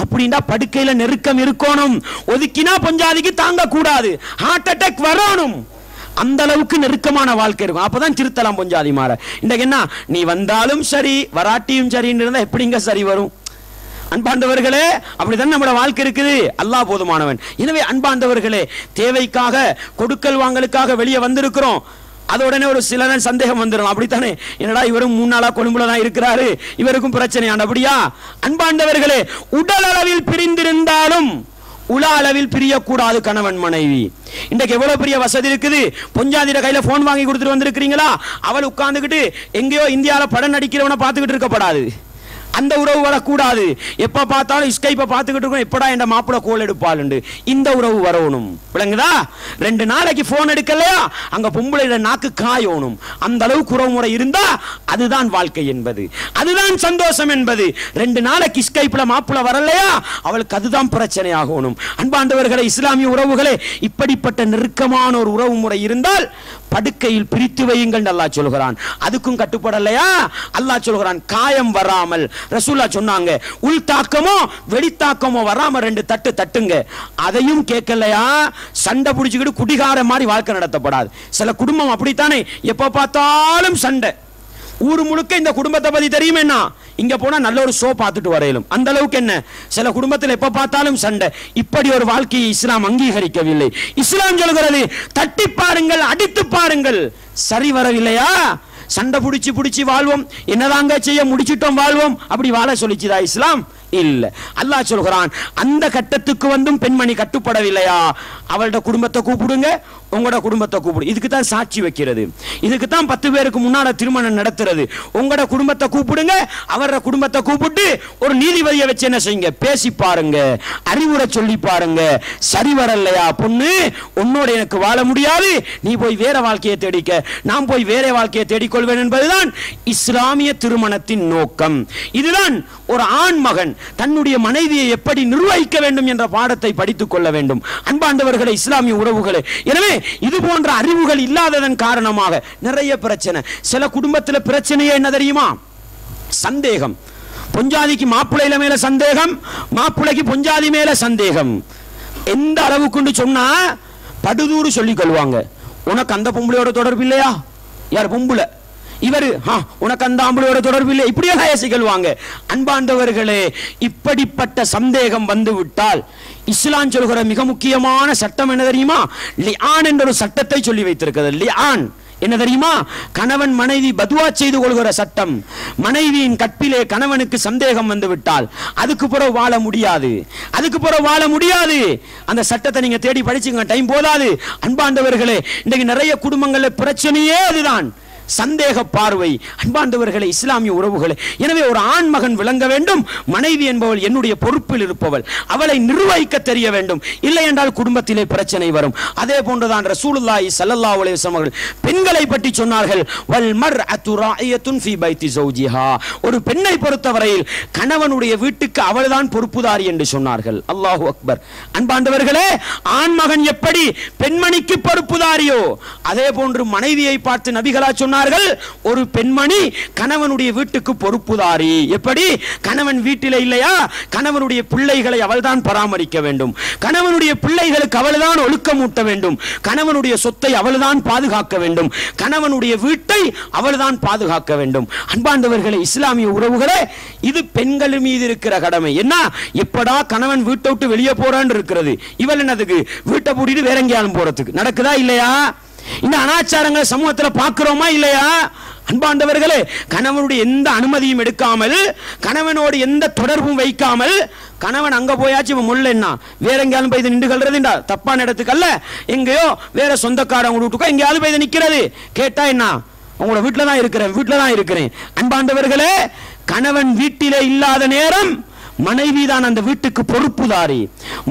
அப்படின்னா படுக்கையில் நெருக்கம் இருக்கணும். ஒதுக்கினா பொஞ்சாதிக்கு தாங்க கூடாது ஹார்ட் அட்டாக் வரணும். அந்த அளவுக்கு நெருக்கமான வாழ்க்கை இருக்கும். அப்பதான் திருத்தலாம் பொஞ்சாதி மாற. இன்றைக்கு என்ன? நீ வந்தாலும் சரி வராட்டியும் சரின்னு இருந்தா எப்படிங்க சரி வரும்? அன்பாண்டவர்களே அப்படிதான் நம்மளோட வாழ்க்கை இருக்குது? அல்லாஹ் போதுமானவன். எனவே அன்பாண்டவர்களே தேவைக்காக கொடுக்கல் வாங்கலுக்காக வெளியே வந்திருக்கிறோம். அது உடனே ஒரு சில நேரம் சந்தேகம் வந்துடும் அப்படித்தானே? என்னடா இவரும் மூணு நாளா கொழும்புல தான் இருக்கிறாரு? இவருக்கும் பிரச்சனையான அப்படியா அன்பாண்டவர்களே உடல் அளவில் பிரிந்திருந்தாலும் உல அளவில் பிரியக்கூடாது கணவன் மனைவி. இன்றைக்கு எவ்வளவு பெரிய வசதி இருக்குது? பொஞ்சாதிர கையில போன் வாங்கி கொடுத்துட்டு வந்திருக்கிறீங்களா? அவள் உட்காந்துக்கிட்டு எங்கேயோ இந்தியாவில் படம் நடிக்கிறவனை பார்த்துக்கிட்டு இருக்கப்படாது. அந்த உறவு வரக்கூடாது. எப்போ பார்த்தாலும் இஸ்கைப்பை பார்த்துக்கிட்டு இருக்கோம் எப்படா என் மாப்பிள்ள கோல் எடுப்பாளுண்டு. இந்த உறவு வரணும். விளங்குதா? ரெண்டு நாளைக்கு ஃபோன் எடுக்கலையா? அங்கே பொம்பளையில நாக்கு காயணும். அந்த அளவுக்கு உறவு முறை இருந்தா அதுதான் வாழ்க்கை என்பது. அதுதான் சந்தோஷம் என்பது. ரெண்டு நாளைக்கு இஸ்கைப்பில் மாப்பிள்ள வரலையா? அவளுக்கு அதுதான் பிரச்சனை ஆகணும். அன்பாண்டவர்களே இஸ்லாமிய உறவுகளே இப்படிப்பட்ட நெருக்கமான ஒரு உறவு முறை இருந்தால் படுக்கையில் பிரித்து வையுங்கள் அல்லாஹ் சொல்கிறான். அதுக்கும் கட்டுப்படலையா? அல்லாஹ் சொல்கிறான் காயம் வராமல். ரசூல்லா சொன்னாங்க உள் தாக்கமோ வெளித்தாக்கமோ வராம ரெண்டு தட்டு தட்டுங்க. அதையும் கேட்கலையா? சண்டை பிடிச்சிக்கிட்டு குடிகார மாதிரி வாழ்க்கை நடத்தப்படாது. சில குடும்பம் அப்படித்தானே எப்போ பார்த்தாலும் சண்டை. ஊர் முழுக்க இந்த குடும்பத்தை பத்தி தெரியும் என்ன இங்க போனா நல்ல ஒரு ஷோ பார்த்துட்டு வரையிலும். அந்த அளவுக்கு என்ன? சில குடும்பத்தில் எப்ப பார்த்தாலும் சண்டை. இப்படி ஒரு வாழ்க்கையை இஸ்லாம் அங்கீகரிக்கவில்லை. இஸ்லாம் சொல்கிறது தட்டி பாருங்கள் அடித்து பாருங்கள். சரி வரவில்லையா? சண்டை பிடிச்சி பிடிச்சி வாழ்வோம். என்னதாங்க செய்ய முடிச்சிட்டோம் வாழ்வோம். அப்படி வாழ சொல்லிச்சுதா இஸ்லாம்? இல்ல. அல்லாஹ் சொல்கிறான் அந்த கட்டத்துக்கு வந்தும் பெண்மணி கட்டுப்படவில்லையா? அவளோட குடும்பத்தை கூப்பிடுங்க. உங்களோட குடும்பத்தை கூப்பிடு. இதுக்கு தான் சாட்சி வைக்கிறது. இதுக்கு தான் பத்து பேருக்கு முன்னால திருமணம் நடத்துறது. உங்களோட குடும்பத்தை கூப்பிடுங்க. அவரோட குடும்பத்தை கூப்பிட்டு ஒரு நீதிபதியை வச்சு என்ன செய்யுங்க? பேசி பாருங்க. அறிவுரை சொல்லி பாருங்க. சரி வரலையா பொண்ணு? உன்னோட எனக்கு வாழ முடியாது. நீ போய் வேற வாழ்க்கையை தேடிக்க. நான் போய் வேற வாழ்க்கையை தேடிக்கொள்வேன் என்பதுதான் இஸ்லாமிய திருமணத்தின் நோக்கம். இதுதான் ஒரு ஆண் மகன் தன்னுடைய மனைவியை எப்படி நிர்வகிக்க வேண்டும் என்ற பாடத்தை படித்துக் கொள்ள வேண்டும். அன்பாண்டவர்களை இஸ்லாமிய உறவுகளை. எனவே இது போன்ற அறிவுகள் இல்லாததன் காரணமாக நிறைய பிரச்சனை. சில குடும்பத்தில் பிரச்சனையே என்ன தெரியுமா? சந்தேகம். பொஞ்சாதிக்கு மாப்பிள்ளையில மேல சந்தேகம் மாப்பிள்ளைக்கு பொஞ்சாதி மேல சந்தேகம். எந்த அளவுக்குன்னு சொன்னா படுதூறு சொல்லிக் கொள்வாங்க உனக்கு அந்த பொம்பளையோட தொடர்பு இல்லையா? யார் பொம்பளை. இவர் உனக்கு அந்த ஆம்பளையோட தொடர்பு இல்லை. இப்படியெல்லாம் யோசிக்கல்வாங்க. அன்பாண்டவர்களே இப்படிப்பட்ட சந்தேகம் வந்து விட்டால் இஸ்லாம் சொல்கிற மிக முக்கியமான சட்டம் என்ன தெரியுமா? லியான் என்ற ஒரு சட்டத்தை சொல்லி வைத்திருக்கிறது. லியான் என்ன தெரியுமா? கணவன் மனைவி பதுவா செய்து கொள்கிற சட்டம். மனைவியின் கற்பிலே கணவனுக்கு சந்தேகம் வந்து விட்டால் அதுக்கு பிறகு வாழ முடியாது. அதுக்கு பிறகு வாழ முடியாது. அந்த சட்டத்தை நீங்க தேடி படிச்சுங்க டைம் போதாது. அன்பாண்டவர்களே இன்னைக்கு நிறைய குடும்பங்கள்ல பிரச்சனையே அதுதான். சந்தேக பார்வை அன்பாண்டவர்களை இஸ்லாமிய உறவுகளை. எனவே ஒரு ஆண் மகன் விளங்க வேண்டும் மனைவி என்பவள் என்னுடைய பொறுப்பில் இருப்பவள். அவளை நிர்வகிக்க தெரிய வேண்டும். இல்லை என்றால் குடும்பத்திலே பிரச்சனை வரும். அதே போன்றுதான் ரசூலுல்லாஹி சல்லல்லாஹு அலைஹி வஸல்லம் அவர்கள் பெண்களை பற்றி சொன்னார்கள். வல் மர்அத்து ராயியத்துன் ஃபீ பைத்தி ஜௌஜிஹா ஒரு பெண்ணை பொறுத்தவரையில் கணவனுடைய வீட்டுக்கு அவள்தான் பொறுப்புதாரி என்று சொன்னார்கள். அல்லாஹு அக்பர். அன்பாண்டவர்களே ஆண் மகன் எப்படி பெண்மணிக்கு பொறுப்புதாரியோ அதே போன்று மனைவியை பார்த்து நபிகளா சொன்னார் சொன்னார்கள் ஒரு பெண்மணி கணவனுடைய வீட்டுக்கு பொறுப்புதாரி. எப்படி? கணவன் வீட்டில் இல்லையா? கணவனுடைய பிள்ளைகளை அவள்தான் பராமரிக்க வேண்டும். கணவனுடைய பிள்ளைகளுக்கு அவள்தான் ஒழுக்கமூட்ட வேண்டும். கணவனுடைய சொத்தை அவள்தான் பாதுகாக்க வேண்டும். கணவனுடைய வீட்டை அவள்தான் பாதுகாக்க வேண்டும். அன்பாண்டவர்களே இஸ்லாமிய உறவுகளே இது பெண்கள் மீது இருக்கிற கடமை. என்ன? எப்படா கணவன் வீட்டை விட்டு வெளியே போறான்னு இருக்கிறது. இவள் என்னதுக்கு? வீட்டை பூட்டிட்டு வேற எங்கேயாலும் போறதுக்கு. நடக்குதா இல்லையா? இந்த அனாச்சாரங்களை சமூகத்துல பார்க்குறோமா இல்லையா? அன்பாண்டவர்களே கணவனுடைய எந்த அனுமதியும் எடுக்காமல் கணவனோடு எந்த தொடர்பும் வைக்காமல் கணவன் அங்க போயாச்சு இவன் முள்ள என்ன? வேற எங்கேயாலும் போய் இது நின்று கல்றதுண்டா? தப்பான இடத்துக்கல்ல எங்கேயோ வேற சொந்தக்காரங்க வீட்டுக்கோ எங்கேயாவது போய் நிற்கிறது கேட்டா என்ன? உங்களோட வீட்டில தான் இருக்கிறேன் வீட்டில தான் இருக்கிறேன். அன்பாண்டவர்களே கணவன் வீட்டிலே இல்லாத நேரம் மனைவிதான் அந்த வீட்டுக்கு பொறுப்புதாரி.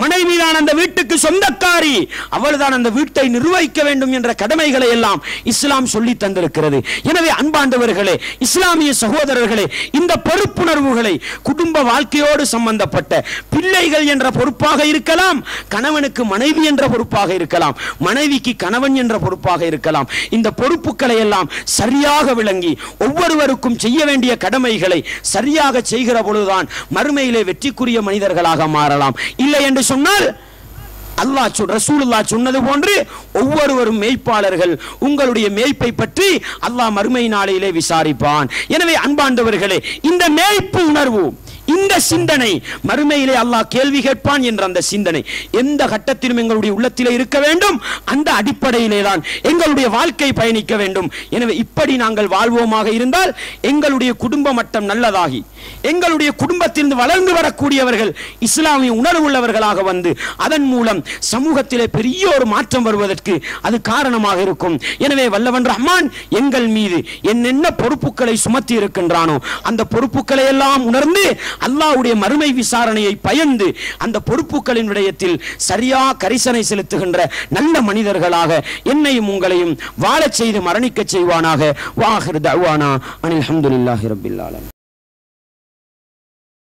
மனைவிதான் அந்த வீட்டுக்கு சொந்தக்காரி. அவள்தான் அந்த வீட்டை நிர்வகிக்க வேண்டும் என்ற கடமைகளை எல்லாம் இஸ்லாம் சொல்லி தந்திருக்கிறது. எனவே அன்பாண்டவர்களே இஸ்லாமிய சகோதரர்களே இந்த பொறுப்புணர்வுகளை குடும்ப வாழ்க்கையோடு சம்பந்தப்பட்ட பிள்ளைகள் என்ற பொறுப்பாக இருக்கலாம் கணவனுக்கு மனைவி என்ற பொறுப்பாக இருக்கலாம் மனைவிக்கு கணவன் என்ற பொறுப்பாக இருக்கலாம். இந்த பொறுப்புகளை எல்லாம் சரியாக விளங்கி ஒவ்வொருவருக்கும் செய்ய வேண்டிய கடமைகளை சரியாக செய்கிற பொழுதுதான் மறுமையிலே வெற்றிக்குரிய மனிதர்களாக மாறலாம். இல்லை என்று சொன்னால் அல்லாஹ் சொல் ரசூலுல்லாஹ் சொன்னது போன்று ஒவ்வொருவரும் மேய்ப்பாளர்கள். உங்களுடைய மேய்ப்பை பற்றி அல்லாஹ் மறுமை நாளையிலே விசாரிப்பான். எனவே அன்பாண்டவர்களே இந்த மேய்ப்பு உணர்வு இந்த சிந்தனை மறுமையிலே அல்லாஹ் கேள்வி கேட்பான் என்ற அந்த சிந்தனை. எந்த கட்டத்திலும் எங்களுடைய உள்ளத்திலே இருக்க வேண்டும் அந்த அடிப்படையிலே தான் எங்களுடைய வாழ்க்கை பயணிக்க வேண்டும். எனவே இப்படி நாங்கள் வாழ்வோமாக இருந்தால் எங்களுடைய குடும்ப மட்டம் நல்லதாகி எங்களுடைய குடும்பத்திலிருந்து வளர்ந்து வரக்கூடியவர்கள் இஸ்லாமிய உணர்வுள்ளவர்களாக வந்து அதன் மூலம் சமூகத்திலே பெரிய ஒரு மாற்றம் வருவதற்கு அது காரணமாக இருக்கும். எனவே வல்லவன் ரஹ்மான் எங்கள் மீது என்னென்ன பொறுப்புகளை சுமத்தி இருக்கின்றானோ அந்த பொறுப்புகளை எல்லாம் உணர்ந்து அல்லாஹ்வுடைய மறுமை விசாரணையை பயந்து அந்த பொறுப்புகளின் விடயத்தில் சரியா கரிசனை செலுத்துகின்ற நல்ல மனிதர்களாக என்னையும் உங்களையும் வாழச் செய்து மரணிக்கச் செய்வானாக. வாஹிர் தவானா அனில் அஹமதுல்லாஹி ரப்பில் ஆலமீன்.